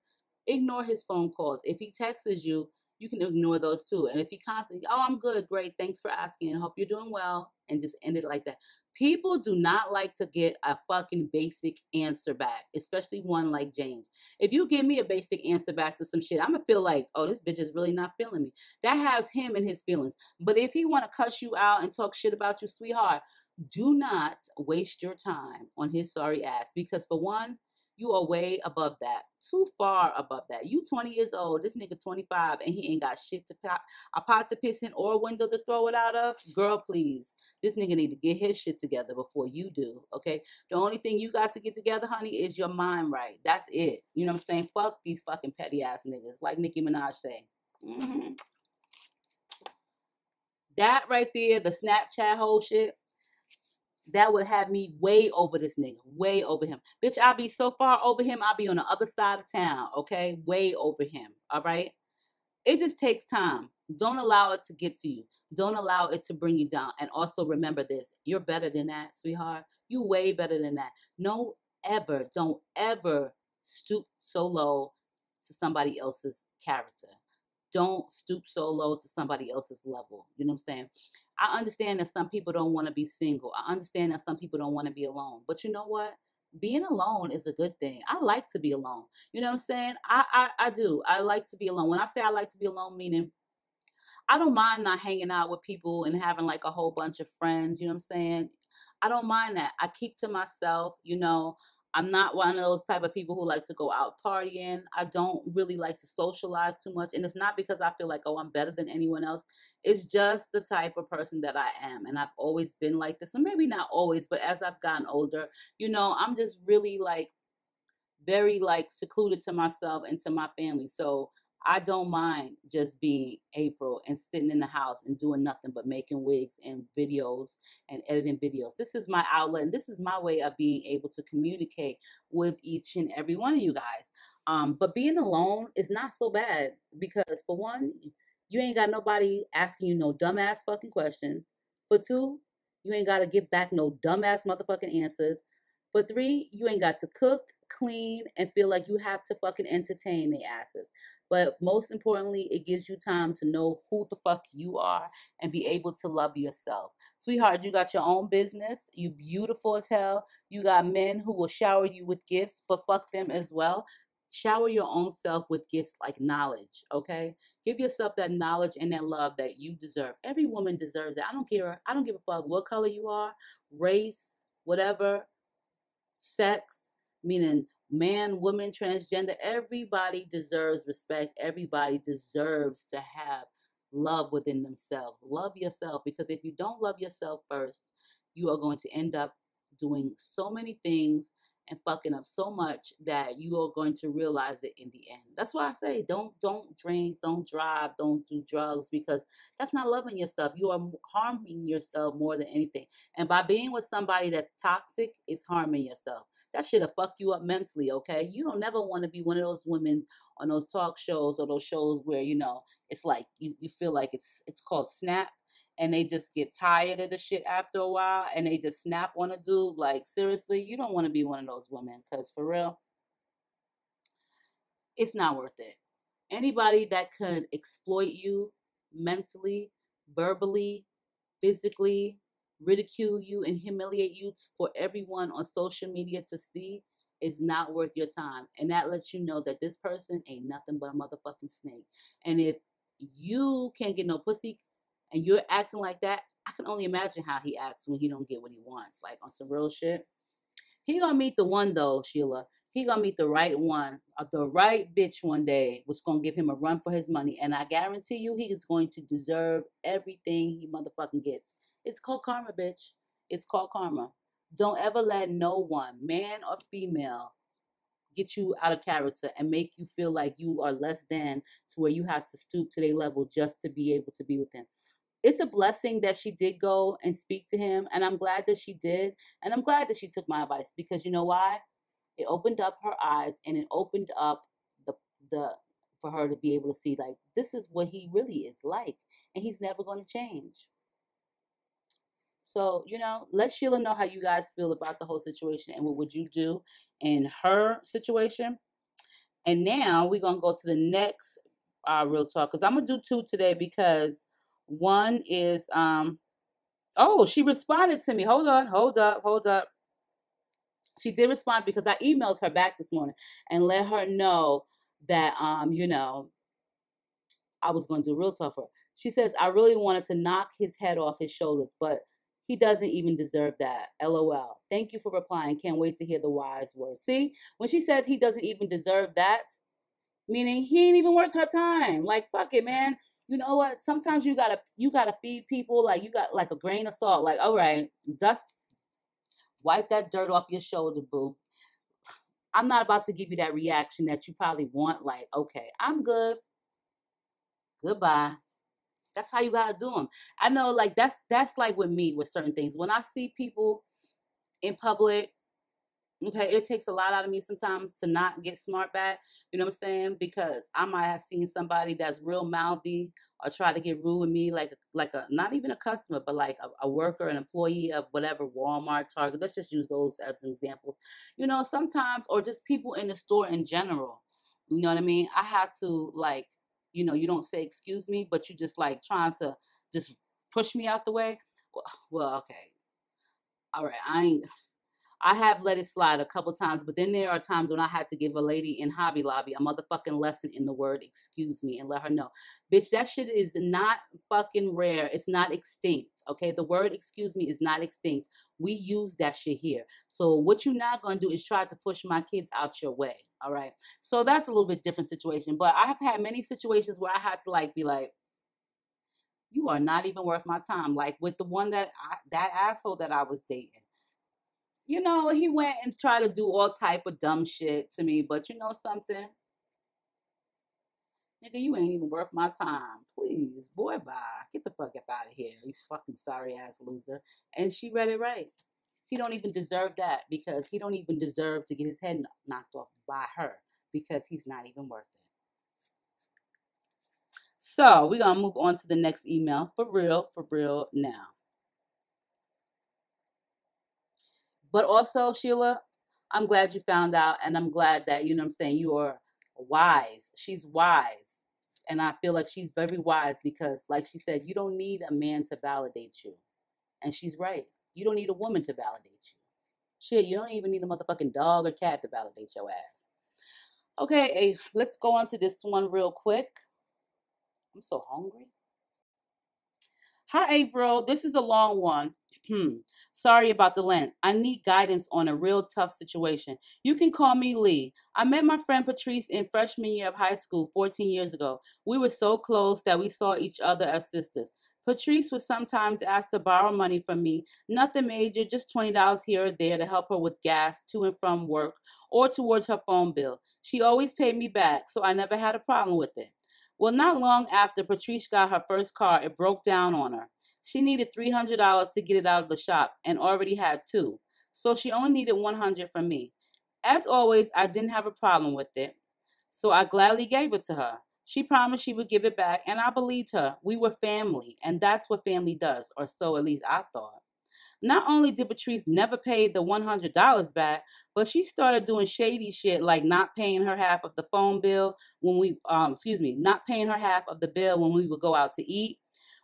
ignore his phone calls. If he texts you, you can ignore those too. And if he constantly, oh, I'm good, great, thanks for asking, hope you're doing well, and just end it like that. People do not like to get a fucking basic answer back, especially one like James. If you give me a basic answer back to some shit, I'm gonna feel like, oh, this bitch is really not feeling me. That has him and his feelings. But if he wanna cuss you out and talk shit about you, sweetheart, do not waste your time on his sorry ass. Because for one, You are way above that. Too far above that. You 20 years old. This nigga 25 and he ain't got shit to pop, a pot to piss in or a window to throw it out of. Girl, please. This nigga need to get his shit together before you do. Okay. The only thing you got to get together, honey, is your mind right. That's it. You know what I'm saying? Fuck these fucking petty ass niggas. Like Nicki Minaj say. Mm-hmm. That right there, the Snapchat whole shit, that would have me way over this nigga, way over him. Bitch, I'll be so far over him, I'll be on the other side of town, okay? Way over him, all right? It just takes time. Don't allow it to get to you. Don't allow it to bring you down. And also remember this you're better than that, sweetheart. You way better than that. No, ever, don't ever stoop so low to somebody else's character don't stoop so low to somebody else's level. You know what I'm saying? I understand that some people don't want to be single. I understand that some people don't want to be alone. But you know what? Being alone is a good thing. I like to be alone. You know what I'm saying? I, I I do. I like to be alone. When I say I like to be alone, meaning I don't mind not hanging out with people and having like a whole bunch of friends. You know what I'm saying? I don't mind that. I keep to myself. You know, I'm not one of those type of people who like to go out partying. I don't really like to socialize too much. And it's not because I feel like, oh, I'm better than anyone else. It's just the type of person that I am. And I've always been like this. And maybe not always, but as I've gotten older, you know, I'm just really like very like secluded to myself and to my family. So I don't mind just being April and sitting in the house and doing nothing but making wigs and videos and editing videos. This is my outlet and this is my way of being able to communicate with each and every one of you guys. Um, but being alone is not so bad because for one, you ain't got nobody asking you no dumbass fucking questions. For two, you ain't got to give back no dumbass motherfucking answers. For three, you ain't got to cook, clean, and feel like you have to fucking entertain the asses. But most importantly, it gives you time to know who the fuck you are and be able to love yourself. Sweetheart, you got your own business. You beautiful as hell. You got men who will shower you with gifts, but fuck them as well. Shower your own self with gifts like knowledge, okay? Give yourself that knowledge and that love that you deserve. Every woman deserves it. I don't care. I don't give a fuck what color you are, race, whatever, sex, meaning man, woman, transgender, everybody deserves respect. Everybody deserves to have love within themselves. Love yourself because if you don't love yourself first, you are going to end up doing so many things and fucking up so much that you are going to realize it in the end. That's why I say don't don't drink, don't drive, don't do drugs because that's not loving yourself. You are harming yourself more than anything. And by being with somebody that's toxic, is harming yourself. That should have fucked you up mentally, okay? You don't never want to be one of those women on those talk shows or those shows where, you know, it's like you, you feel like it's it's called snap and they just get tired of the shit after a while and they just snap on a dude. Like, seriously, you don't want to be one of those women because for real, it's not worth it. Anybody that mm. could exploit you mentally, verbally, physically, ridicule you, and humiliate you for everyone on social media to see is not worth your time. And that lets you know that this person ain't nothing but a motherfucking snake. And if you can't get no pussy and you're acting like that, I can only imagine how he acts when he don't get what he wants, like on some real shit. He gonna meet the one though, Sheila. He gonna meet the right one, uh, the right bitch one day, which gonna give him a run for his money. And I guarantee you, he is going to deserve everything he motherfucking gets. It's called karma, bitch. It's called karma. Don't ever let no one, man or female, get you out of character and make you feel like you are less than to where you have to stoop to their level just to be able to be with them it's a blessing that she did go and speak to him and i'm glad that she did and i'm glad that she took my advice because you know why? It opened up her eyes and it opened up the the for her to be able to see like this is what he really is like and he's never going to change. So you know let sheila know how you guys feel about the whole situation and what would you do in her situation. And now we're going to go to the next uh, real talk because i'm going to do two today because one is um oh, she responded to me. Hold on, hold up, hold up. She did respond because I emailed her back this morning and let her know that um, you know, I was going to do Real Talk for her. She says, I really wanted to knock his head off his shoulders, but He doesn't even deserve that. LOL. Thank you for replying. Can't wait to hear the wise words. See, when she says he doesn't even deserve that, meaning he ain't even worth her time. Like fuck it, man. You know what? Sometimes you gotta you gotta feed people like you got like a grain of salt. Like, all right, dust, wipe that dirt off your shoulder, boo. I'm not about to give you that reaction that you probably want. Like, okay, I'm good. Goodbye. That's how you gotta do them. I know, like that's that's like with me with certain things. When I see people in public Okay, it takes a lot out of me sometimes to not get smart back. You know what I'm saying? Because I might have seen somebody that's real mouthy or try to get rude with me, like like a not even a customer, but like a, a worker, an employee of whatever Walmart, Target. Let's just use those as examples. You know, sometimes or just people in the store in general. You know what I mean? I have to like, you know, you don't say excuse me, but you just like trying to just push me out the way. Well okay. All right, I ain't I have let it slide a couple times, but then there are times when I had to give a lady in Hobby Lobby a motherfucking lesson in the word excuse me and let her know. Bitch, that shit is not fucking rare. It's not extinct. Okay. The word excuse me is not extinct. We use that shit here. So what you're not gonna do is try to push my kids out your way. All right. So that's a little bit different situation. But I have had many situations where I had to like be like, you are not even worth my time. Like with the one that I, that asshole that I was dating you know, he went and tried to do all type of dumb shit to me. But you know something? Nigga, you ain't even worth my time. Please, boy, bye. Get the fuck up out of here, you fucking sorry ass loser. And she read it right. He don't even deserve that because he don't even deserve to get his head knocked off by her because he's not even worth it. So we're gonna move on to the next email for real, for real now. But also, Sheila, I'm glad you found out, and I'm glad that, you know I'm saying, you are wise. She's wise. And I feel like she's very wise because, like she said, you don't need a man to validate you. And she's right. You don't need a woman to validate you. Shit, you don't even need a motherfucking dog or cat to validate your ass. Okay, let's go on to this one real quick. I'm so hungry. Hi, April. This is a long one. Hmm. Sorry about the length. I need guidance on a real tough situation. You can call me Lee. I met my friend Patrice in freshman year of high school 14 years ago. We were so close that we saw each other as sisters. Patrice would sometimes ask to borrow money from me, nothing major, just $20 here or there to help her with gas to and from work or towards her phone bill. She always paid me back, so I never had a problem with it. Well, not long after Patrice got her first car, it broke down on her. She needed $300 to get it out of the shop and already had two. So she only needed 100 from me. As always, I didn't have a problem with it. So I gladly gave it to her. She promised she would give it back, and I believed her. We were family, and that's what family does, or so at least I thought. Not only did Patrice never pay the $100 back, but she started doing shady shit like not paying her half of the phone bill when we, um, excuse me, not paying her half of the bill when we would go out to eat.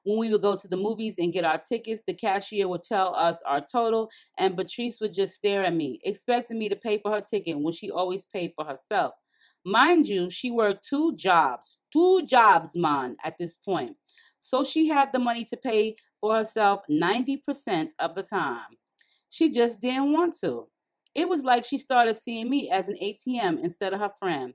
When we would go to the movies and get our tickets, the cashier would tell us our total, and Patrice would just stare at me, expecting me to pay for her ticket when she always paid for herself. Mind you, she worked two jobs, two jobs, man, at this point. So she had the money to pay for herself 90% of the time. She just didn't want to. It was like she started seeing me as an ATM instead of her friend.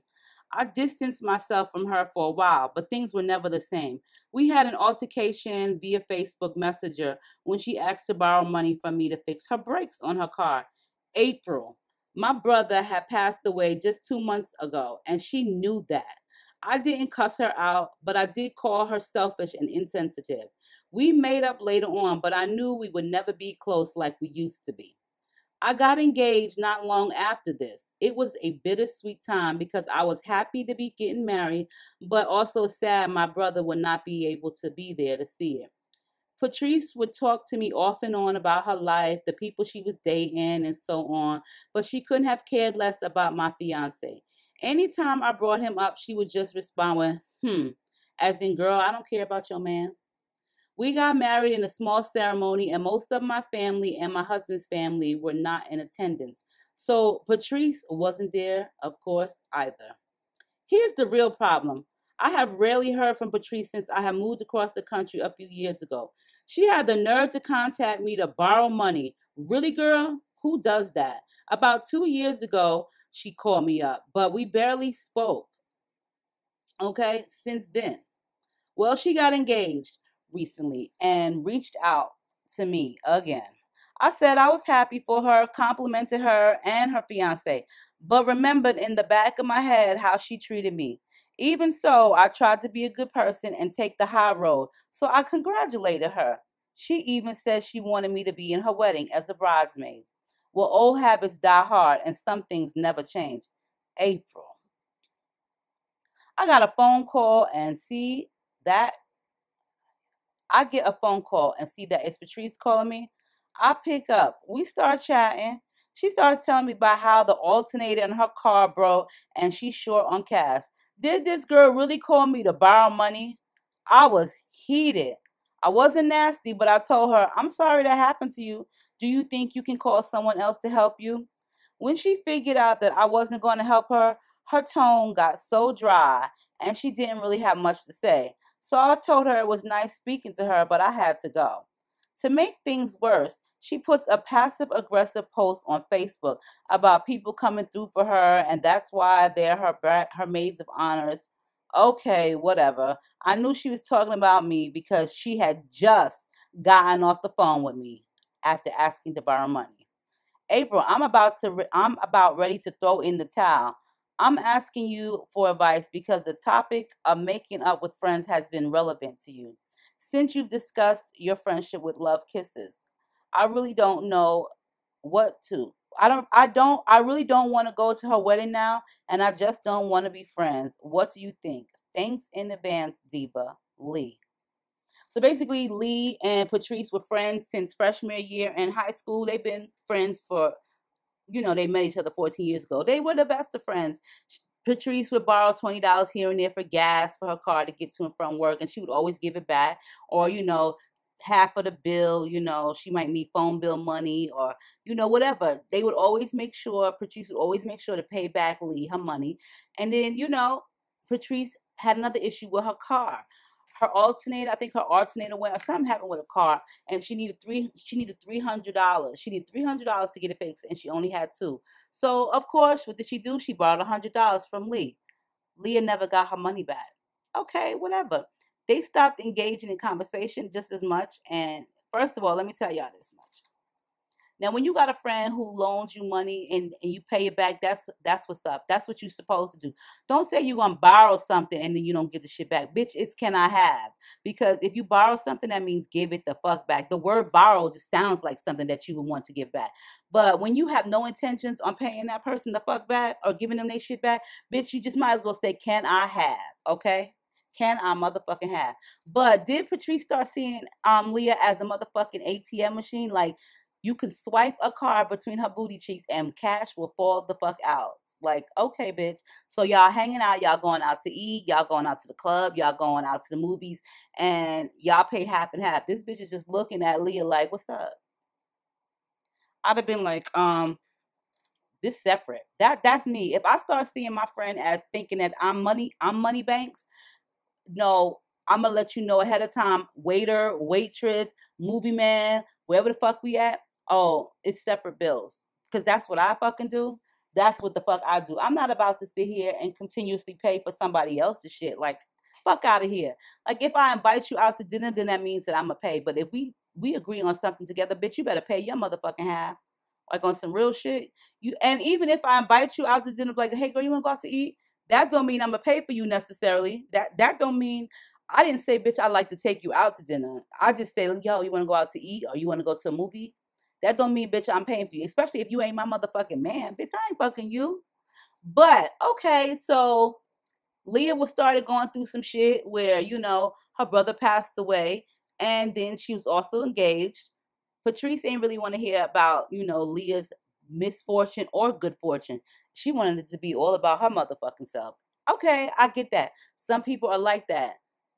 I distanced myself from her for a while, but things were never the same. We had an altercation via Facebook Messenger when she asked to borrow money from me to fix her brakes on her car. April. My brother had passed away just two months ago, and she knew that. I didn't cuss her out, but I did call her selfish and insensitive. We made up later on, but I knew we would never be close like we used to be. I got engaged not long after this. It was a bittersweet time because I was happy to be getting married, but also sad my brother would not be able to be there to see it. Patrice would talk to me off and on about her life, the people she was dating, and so on, but she couldn't have cared less about my fiance. Anytime I brought him up, she would just respond with, hmm, as in, girl, I don't care about your man. We got married in a small ceremony, and most of my family and my husband's family were not in attendance. So Patrice wasn't there, of course, either. Here's the real problem I have rarely heard from Patrice since I have moved across the country a few years ago. She had the nerve to contact me to borrow money. Really, girl? Who does that? About two years ago, she called me up, but we barely spoke. Okay, since then. Well, she got engaged recently and reached out to me again. I said I was happy for her, complimented her and her fiance, but remembered in the back of my head how she treated me. Even so, I tried to be a good person and take the high road, so I congratulated her. She even said she wanted me to be in her wedding as a bridesmaid. Well, old habits die hard and some things never change. April. I got a phone call and see that I get a phone call and see that it's Patrice calling me. I pick up. We start chatting. She starts telling me about how the alternator in her car broke and she's short on cash. Did this girl really call me to borrow money? I was heated. I wasn't nasty, but I told her, I'm sorry that happened to you. Do you think you can call someone else to help you? When she figured out that I wasn't going to help her, her tone got so dry and she didn't really have much to say. So I told her it was nice speaking to her, but I had to go. To make things worse, she puts a passive aggressive post on Facebook about people coming through for her, and that's why they're her her maids of honors. Okay, whatever. I knew she was talking about me because she had just gotten off the phone with me after asking to borrow money. April, I'm about to re- I'm about ready to throw in the towel. I'm asking you for advice because the topic of making up with friends has been relevant to you. Since you've discussed your friendship with Love Kisses, I really don't know what to. I don't I don't I really don't want to go to her wedding now and I just don't want to be friends. What do you think? Thanks in advance, Diva Lee. So basically, Lee and Patrice were friends since freshman year in high school. They've been friends for, you know, they met each other 14 years ago. They were the best of friends. Patrice would borrow $20 here and there for gas for her car to get to and from work, and she would always give it back. Or, you know, half of the bill, you know, she might need phone bill money or, you know, whatever. They would always make sure, Patrice would always make sure to pay back Lee her money. And then, you know, Patrice had another issue with her car. Her alternator, I think her alternator went, or something happened with her car, and she needed three. She needed three hundred dollars. She needed three hundred dollars to get it fixed, and she only had two. So of course, what did she do? She borrowed a hundred dollars from Lee. Leah never got her money back. Okay, whatever they stopped engaging in conversation just as much. And first of all, let me tell y'all this much. Now, when you got a friend who loans you money and, and you pay it back, that's that's what's up. That's what you're supposed to do. Don't say you're gonna borrow something and then you don't get the shit back. Bitch, it's can I have? Because if you borrow something, that means give it the fuck back. The word borrow just sounds like something that you would want to give back. But when you have no intentions on paying that person the fuck back or giving them their shit back, bitch, you just might as well say, Can I have? Okay? Can I motherfucking have? But did Patrice start seeing um Leah as a motherfucking ATM machine? Like you can swipe a card between her booty cheeks and cash will fall the fuck out. Like, okay, bitch. So y'all hanging out, y'all going out to eat, y'all going out to the club, y'all going out to the movies, and y'all pay half and half. This bitch is just looking at Leah like, what's up? I'd have been like, um, this separate. That that's me. If I start seeing my friend as thinking that I'm money, I'm money banks, no, I'm gonna let you know ahead of time. Waiter, waitress, movie man, wherever the fuck we at. Oh, it's separate bills. Cause that's what I fucking do. That's what the fuck I do. I'm not about to sit here and continuously pay for somebody else's shit. Like, fuck out of here. Like, if I invite you out to dinner, then that means that I'm gonna pay. But if we we agree on something together, bitch, you better pay your motherfucking half. Like on some real shit. You and even if I invite you out to dinner, like, hey girl, you wanna go out to eat? That don't mean I'm gonna pay for you necessarily. That that don't mean I didn't say, bitch, I'd like to take you out to dinner. I just say, yo, you wanna go out to eat or you wanna go to a movie? That don't mean, bitch, I'm paying for you. Especially if you ain't my motherfucking man. Bitch, I ain't fucking you. But okay, so Leah was started going through some shit where, you know, her brother passed away and then she was also engaged. Patrice ain't really want to hear about, you know, Leah's misfortune or good fortune. She wanted it to be all about her motherfucking self. Okay, I get that. Some people are like that.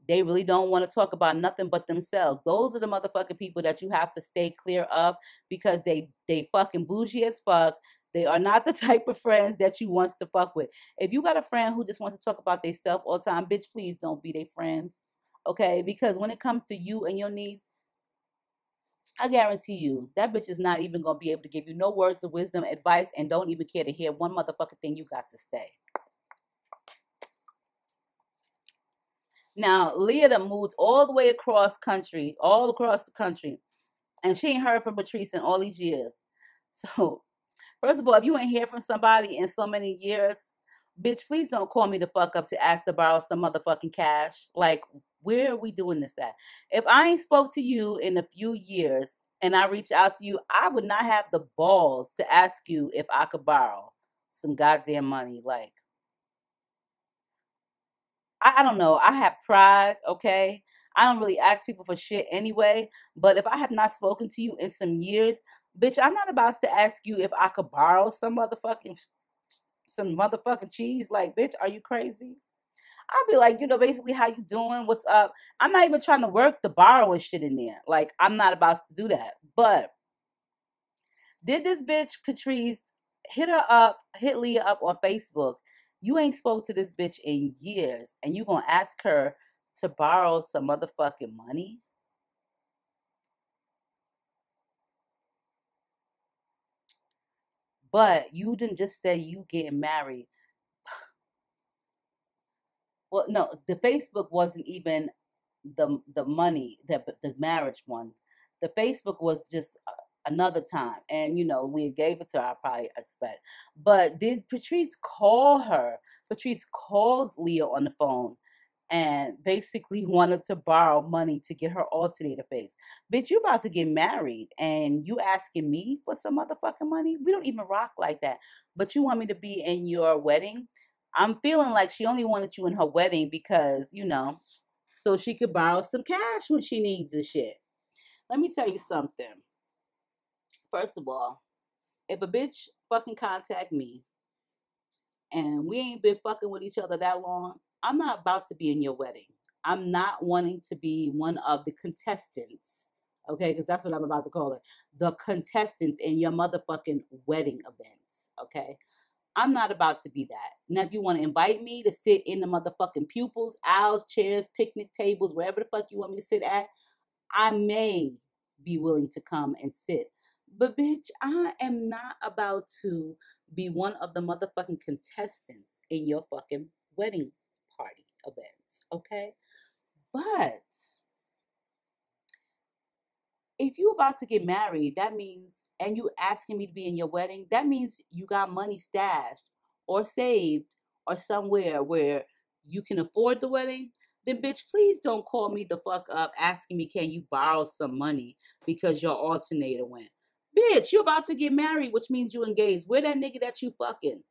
They really don't want to talk about nothing but themselves. Those are the motherfucking people that you have to stay clear of because they they fucking bougie as fuck. They are not the type of friends that you wants to fuck with. If you got a friend who just wants to talk about themselves all the time, bitch, please don't be their friends. Okay? Because when it comes to you and your needs, I guarantee you, that bitch is not even gonna be able to give you no words of wisdom, advice, and don't even care to hear one motherfucking thing you got to say. Now, Leah done moved all the way across country, all across the country, and she ain't heard from Patrice in all these years. So, first of all, if you ain't hear from somebody in so many years, bitch, please don't call me the fuck up to ask to borrow some motherfucking cash. Like, where are we doing this at? If I ain't spoke to you in a few years and I reach out to you, I would not have the balls to ask you if I could borrow some goddamn money. Like, I, I don't know. I have pride, okay? I don't really ask people for shit anyway. But if I have not spoken to you in some years, bitch, I'm not about to ask you if I could borrow some motherfucking some motherfucking cheese. Like, bitch, are you crazy? I'll be like, you know, basically, how you doing? What's up? I'm not even trying to work the borrowing shit in there. Like, I'm not about to do that. But did this bitch Patrice hit her up, hit Leah up on Facebook? You ain't spoke to this bitch in years, and you gonna ask her to borrow some motherfucking money? But you didn't just say you getting married. Well, no, the Facebook wasn't even the the money, the the marriage one. The Facebook was just uh, another time, and you know Leah gave it to her. I probably expect. But did Patrice call her? Patrice called Leah on the phone and basically wanted to borrow money to get her alternator fixed. Bitch, you about to get married and you asking me for some motherfucking money? We don't even rock like that. But you want me to be in your wedding? I'm feeling like she only wanted you in her wedding because, you know, so she could borrow some cash when she needs the shit. Let me tell you something. First of all, if a bitch fucking contact me and we ain't been fucking with each other that long, I'm not about to be in your wedding. I'm not wanting to be one of the contestants, okay? Because that's what I'm about to call it. The contestants in your motherfucking wedding events, okay? I'm not about to be that. Now, if you want to invite me to sit in the motherfucking pupils, aisles, chairs, picnic tables, wherever the fuck you want me to sit at, I may be willing to come and sit. But bitch, I am not about to be one of the motherfucking contestants in your fucking wedding party events, okay? But if you about to get married, that means, and you asking me to be in your wedding, that means you got money stashed or saved or somewhere where you can afford the wedding. Then, bitch, please don't call me the fuck up asking me, can you borrow some money because your alternator went. Bitch, you about to get married, which means you engaged. Where that nigga that you fucking?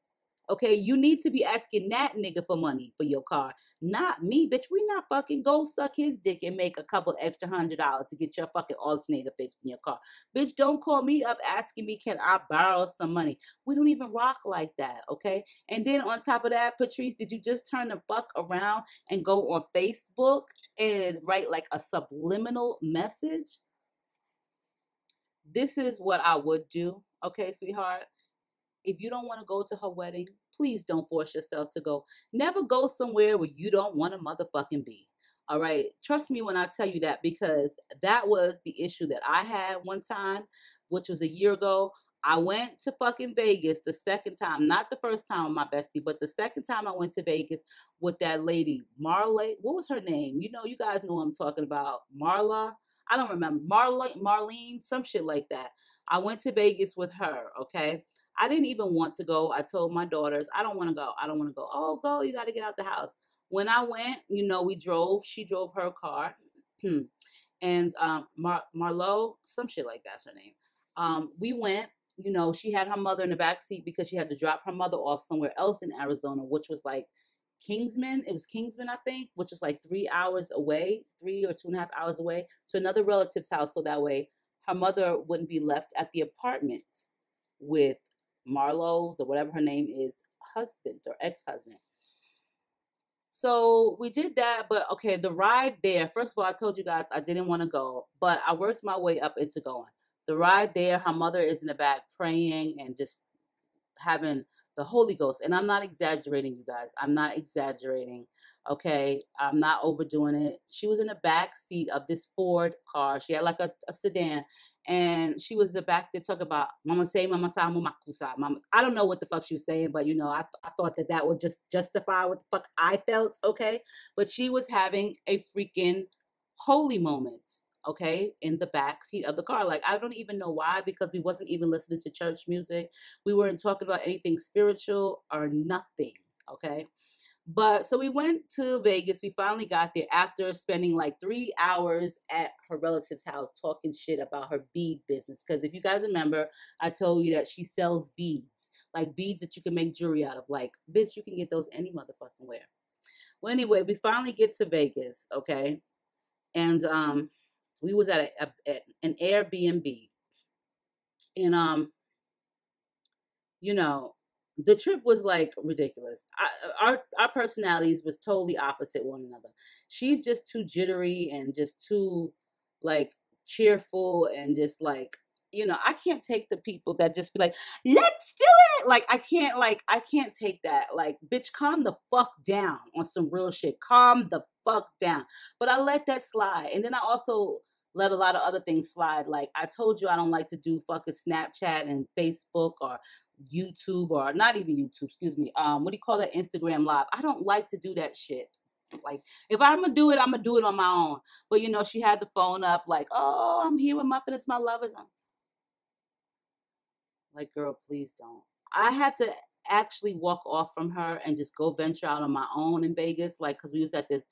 Okay, you need to be asking that nigga for money for your car, not me, bitch. We not fucking go suck his dick and make a couple extra hundred dollars to get your fucking alternator fixed in your car. Bitch, don't call me up asking me, can I borrow some money? We don't even rock like that, okay? And then on top of that, Patrice, did you just turn the fuck around and go on Facebook and write like a subliminal message? This is what I would do, okay, sweetheart? If you don't want to go to her wedding, please don't force yourself to go. Never go somewhere where you don't want to motherfucking be. All right. Trust me when I tell you that because that was the issue that I had one time, which was a year ago. I went to fucking Vegas the second time, not the first time with my bestie, but the second time I went to Vegas with that lady, Marley. What was her name? You know, you guys know I'm talking about. Marla. I don't remember. Marlene, Marlene, some shit like that. I went to Vegas with her, okay? I didn't even want to go. I told my daughters, I don't want to go. I don't want to go. Oh, go. You got to get out the house. When I went, you know, we drove. She drove her car. and um, Mar- Marlo, some shit like that's her name. Um, we went. You know, she had her mother in the back seat because she had to drop her mother off somewhere else in Arizona, which was like Kingsman. It was Kingsman, I think, which was like three hours away, three or two and a half hours away to another relative's house. So that way her mother wouldn't be left at the apartment with Marlowe's or whatever her name is husband or ex-husband. So we did that, but okay, the ride there, first of all, I told you guys I didn't want to go, but I worked my way up into going. The ride there, her mother is in the back praying and just having the Holy Ghost. And I'm not exaggerating, you guys. I'm not exaggerating. Okay. I'm not overdoing it. She was in the back seat of this Ford car. She had like a, a sedan. And she was back there talking about Mama say Mama sa Mama kusa. Mama. I don't know what the fuck she was saying, but you know, I, th- I thought that that would just justify what the fuck I felt. Okay. But she was having a freaking holy moment okay in the back seat of the car like i don't even know why because we wasn't even listening to church music we weren't talking about anything spiritual or nothing okay but so we went to vegas we finally got there after spending like three hours at her relative's house talking shit about her bead business because if you guys remember i told you that she sells beads like beads that you can make jewelry out of like bitch you can get those any motherfucking where. Well anyway we finally get to vegas okay? And um we was at, a, a, at an Airbnb, and um, you know, the trip was like ridiculous. I, uh, our our personalities was totally opposite one another. She's just too jittery and just too like cheerful and just like you know, I can't take the people that just be like, let's do it. Like, I can't, like, I can't take that. Like, bitch, calm the fuck down on some real shit. Calm the fuck down. But I let that slide. And then I also let a lot of other things slide. Like I told you, I don't like to do fucking Snapchat and Facebook or YouTube or not even YouTube, excuse me. Um, what do you call that? Instagram Live. I don't like to do that shit. Like if I'm gonna do it, I'm gonna do it on my own. But you know, she had the phone up, like, oh, I'm here with Muffin Is My Lovers. I'm like, girl, please don't. I had to actually walk off from her and just go venture out on my own in Vegas, like, cause we was at this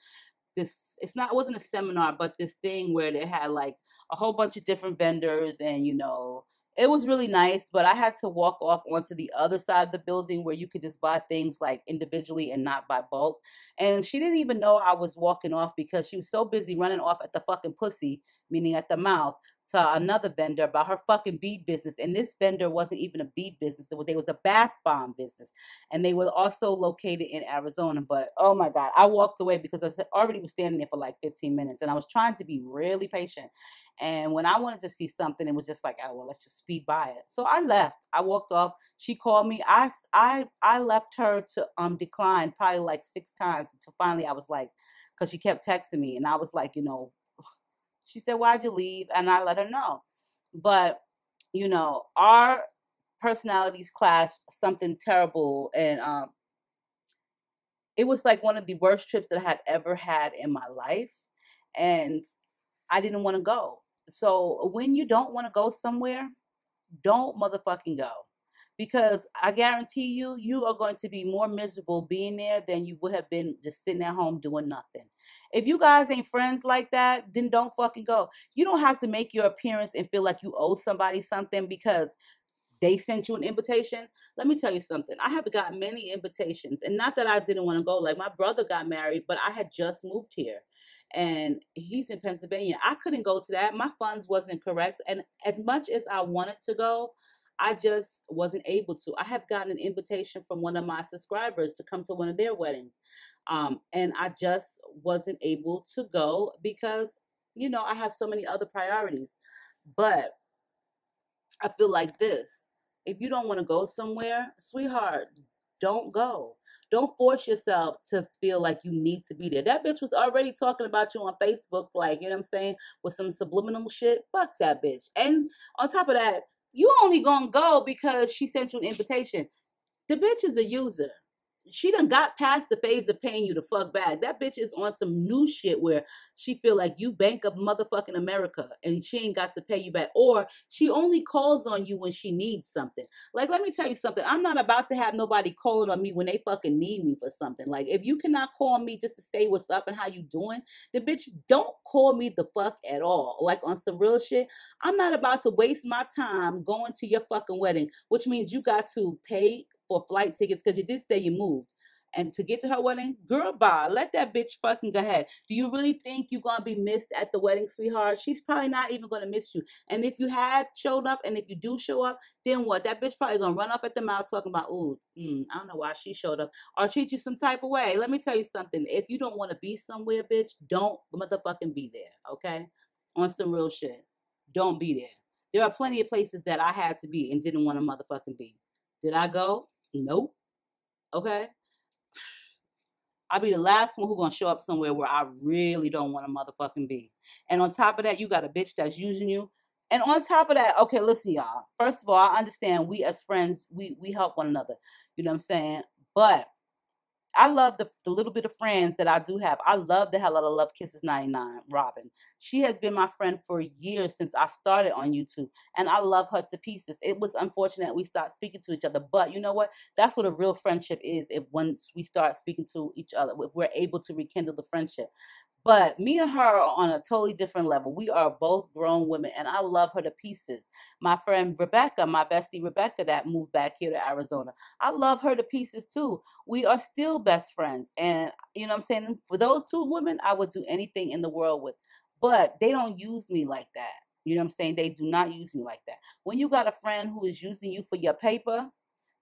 this it's not it wasn't a seminar but this thing where they had like a whole bunch of different vendors and you know it was really nice but i had to walk off onto the other side of the building where you could just buy things like individually and not by bulk and she didn't even know i was walking off because she was so busy running off at the fucking pussy meaning at the mouth to another vendor about her fucking bead business. And this vendor wasn't even a bead business. It was a bath bomb business. And they were also located in Arizona. But oh my God, I walked away because I already was standing there for like 15 minutes and I was trying to be really patient. And when I wanted to see something, it was just like, oh, well, let's just speed by it. So I left. I walked off. She called me. I, I, I left her to um decline probably like six times until finally I was like, because she kept texting me. And I was like, you know, she said, Why'd you leave? And I let her know. But, you know, our personalities clashed something terrible. And um, it was like one of the worst trips that I had ever had in my life. And I didn't want to go. So when you don't want to go somewhere, don't motherfucking go because I guarantee you, you are going to be more miserable being there than you would have been just sitting at home doing nothing. If you guys ain't friends like that, then don't fucking go. You don't have to make your appearance and feel like you owe somebody something because they sent you an invitation. Let me tell you something. I have got many invitations, and not that I didn't want to go. Like my brother got married, but I had just moved here and he's in Pennsylvania. I couldn't go to that. My funds wasn't correct. And as much as I wanted to go, I just wasn't able to. I have gotten an invitation from one of my subscribers to come to one of their weddings. Um, and I just wasn't able to go because, you know, I have so many other priorities. But I feel like this if you don't want to go somewhere, sweetheart, don't go. Don't force yourself to feel like you need to be there. That bitch was already talking about you on Facebook, like, you know what I'm saying, with some subliminal shit. Fuck that bitch. And on top of that, you only gonna go because she sent you an invitation. The bitch is a user she done got past the phase of paying you to fuck back. That bitch is on some new shit where she feel like you Bank of motherfucking America and she ain't got to pay you back. Or she only calls on you when she needs something. Like, let me tell you something. I'm not about to have nobody calling on me when they fucking need me for something. Like, if you cannot call me just to say what's up and how you doing, the bitch don't call me the fuck at all. Like on some real shit. I'm not about to waste my time going to your fucking wedding, which means you got to pay for flight tickets because you did say you moved. And to get to her wedding, girl, bye. Let that bitch fucking go ahead. Do you really think you're gonna be missed at the wedding, sweetheart? She's probably not even gonna miss you. And if you had showed up, and if you do show up, then what? That bitch probably gonna run up at the mouth talking about, ooh, mm, I don't know why she showed up, or treat you some type of way. Let me tell you something. If you don't want to be somewhere, bitch, don't motherfucking be there. Okay, on some real shit. Don't be there. There are plenty of places that I had to be and didn't want to motherfucking be. Did I go? Nope. Okay. I'll be the last one who gonna show up somewhere where I really don't want to motherfucking be. And on top of that, you got a bitch that's using you. And on top of that, okay, listen, y'all. First of all, I understand we as friends, we we help one another. You know what I'm saying? But I love the, the little bit of friends that I do have. I love the hell out of Love Kisses 99, Robin. She has been my friend for years since I started on YouTube, and I love her to pieces. It was unfortunate we stopped speaking to each other, but you know what? That's what a real friendship is. If once we start speaking to each other, if we're able to rekindle the friendship. But me and her are on a totally different level. We are both grown women, and I love her to pieces. My friend Rebecca, my bestie Rebecca, that moved back here to Arizona, I love her to pieces too. We are still best friends. And you know what I'm saying? For those two women, I would do anything in the world with. But they don't use me like that. You know what I'm saying? They do not use me like that. When you got a friend who is using you for your paper,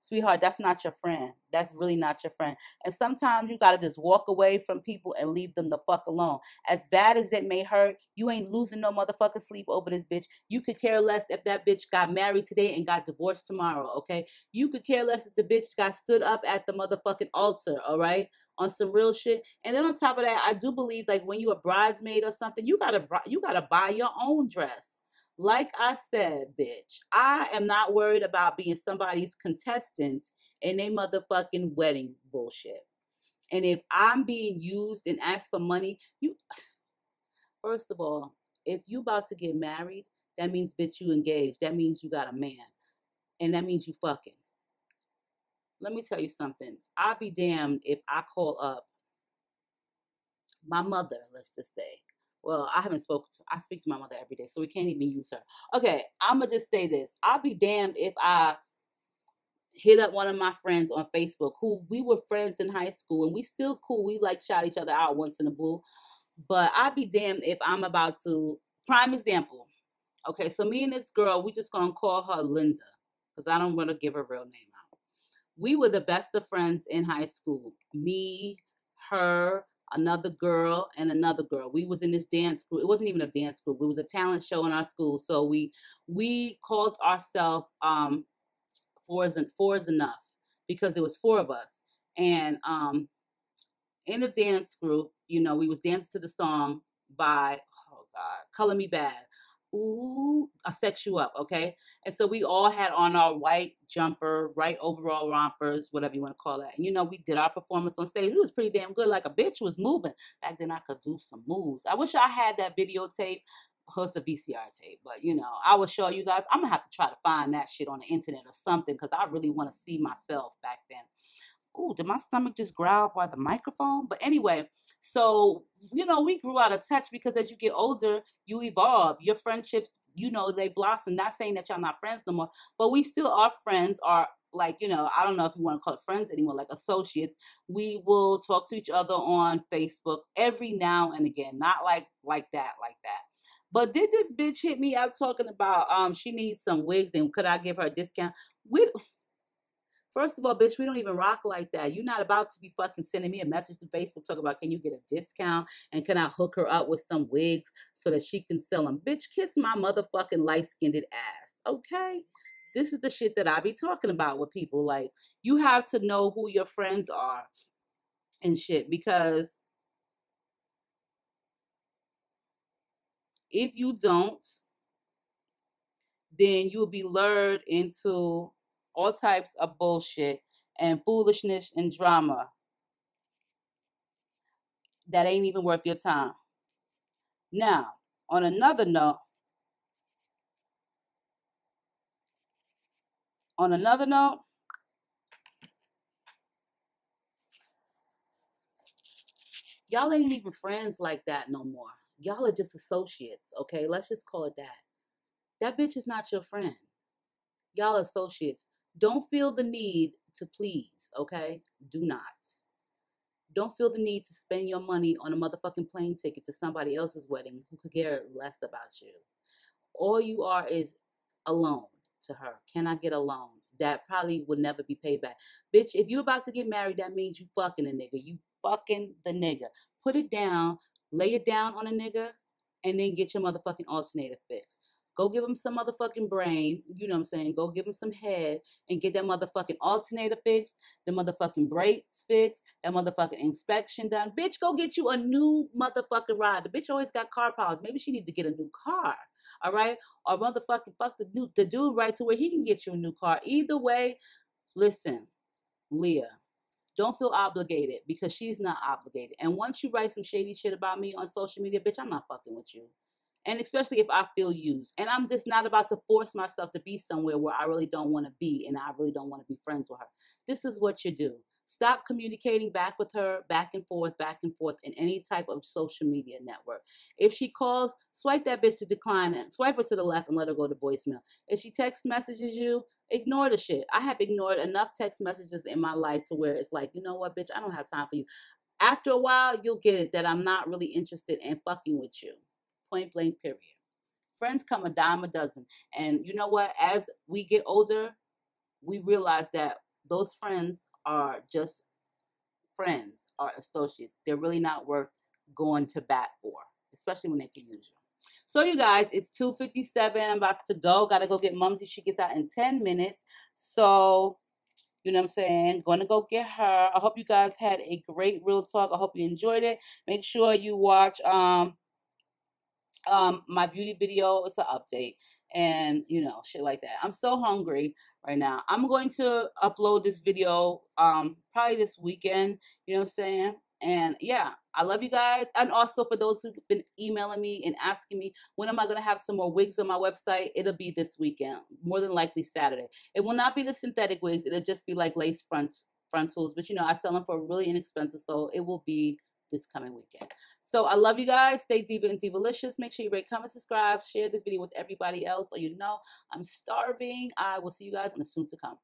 sweetheart, that's not your friend. That's really not your friend. And sometimes you got to just walk away from people and leave them the fuck alone. As bad as it may hurt, you ain't losing no motherfucking sleep over this bitch. You could care less if that bitch got married today and got divorced tomorrow, okay? You could care less if the bitch got stood up at the motherfucking altar, all right? On some real shit. And then on top of that, I do believe like when you're a bridesmaid or something, you gotta you gotta buy your own dress. Like I said, bitch, I am not worried about being somebody's contestant in a motherfucking wedding bullshit. And if I'm being used and asked for money, you first of all, if you about to get married, that means bitch you engaged. That means you got a man. And that means you fucking. Let me tell you something. I'll be damned if I call up my mother, let's just say, well, I haven't spoken to I speak to my mother every day, so we can't even use her. Okay, I'ma just say this. I'll be damned if I hit up one of my friends on Facebook who we were friends in high school and we still cool. We like shout each other out once in a blue. But I'd be damned if I'm about to prime example. Okay, so me and this girl, we just gonna call her Linda, because I don't want to give her real name out. We were the best of friends in high school. Me, her, another girl and another girl. We was in this dance group. It wasn't even a dance group. It was a talent show in our school. So we we called ourselves um four is four is enough because there was four of us. And um in the dance group, you know, we was dancing to the song by oh god, Color Me Badd ooh, I sex you up, okay? And so we all had on our white jumper, right overall rompers, whatever you want to call that. And you know, we did our performance on stage. It was pretty damn good. Like a bitch was moving. Back then I could do some moves. I wish I had that videotape. It's a VCR tape, but you know, I will show you guys. I'm gonna have to try to find that shit on the internet or something because I really want to see myself back then. Ooh, did my stomach just growl by the microphone? But anyway, so, you know, we grew out of touch because as you get older, you evolve. Your friendships, you know, they blossom. Not saying that y'all not friends no more, but we still are friends, are like, you know, I don't know if you want to call it friends anymore, like associates. We will talk to each other on Facebook every now and again. Not like like that, like that. But did this bitch hit me up talking about um she needs some wigs and could I give her a discount? We First of all, bitch, we don't even rock like that. You're not about to be fucking sending me a message to Facebook talking about can you get a discount and can I hook her up with some wigs so that she can sell them. Bitch, kiss my motherfucking light skinned ass. Okay? This is the shit that I be talking about with people. Like, you have to know who your friends are and shit because if you don't, then you'll be lured into all types of bullshit and foolishness and drama that ain't even worth your time. Now, on another note, on another note, y'all ain't even friends like that no more. Y'all are just associates, okay? Let's just call it that. That bitch is not your friend. Y'all associates. Don't feel the need to please, okay? Do not. Don't feel the need to spend your money on a motherfucking plane ticket to somebody else's wedding who could care less about you. All you are is a loan to her. Can I get a loan? That probably would never be paid back. Bitch, if you're about to get married, that means you fucking a nigga. You fucking the nigga. Put it down, lay it down on a nigga, and then get your motherfucking alternator fixed. Go give him some motherfucking brain. You know what I'm saying? Go give him some head and get that motherfucking alternator fixed, the motherfucking brakes fixed, that motherfucking inspection done. Bitch, go get you a new motherfucking ride. The bitch always got car problems. Maybe she needs to get a new car. All right? Or motherfucking fuck the, new, the dude right to where he can get you a new car. Either way, listen, Leah, don't feel obligated because she's not obligated. And once you write some shady shit about me on social media, bitch, I'm not fucking with you and especially if I feel used. And I'm just not about to force myself to be somewhere where I really don't want to be and I really don't want to be friends with her. This is what you do. Stop communicating back with her, back and forth, back and forth in any type of social media network. If she calls, swipe that bitch to decline and swipe her to the left and let her go to voicemail. If she text messages you, ignore the shit. I have ignored enough text messages in my life to where it's like, you know what, bitch, I don't have time for you. After a while, you'll get it that I'm not really interested in fucking with you point blank period. Friends come a dime a dozen. And you know what? As we get older, we realize that those friends are just friends or associates. They're really not worth going to bat for, especially when they can use you. So you guys, it's 2.57. I'm about to go. Got to go get Mumsy. She gets out in 10 minutes. So, you know what I'm saying? Going to go get her. I hope you guys had a great real talk. I hope you enjoyed it. Make sure you watch um um my beauty video it's an update and you know shit like that. I'm so hungry right now. I'm going to upload this video um probably this weekend you know what i'm saying? And yeah i love you guys. And also for those who've been emailing me and asking me when am i going to have some more wigs on my website? It'll be this weekend more than likely saturday. It will not be the synthetic wigs it'll just be like lace front frontals but you know i sell them for really inexpensive so it will be this coming weekend. So I love you guys. Stay diva and divalicious. Make sure you rate, comment, subscribe, share this video with everybody else so you know I'm starving. I will see you guys in the soon to come.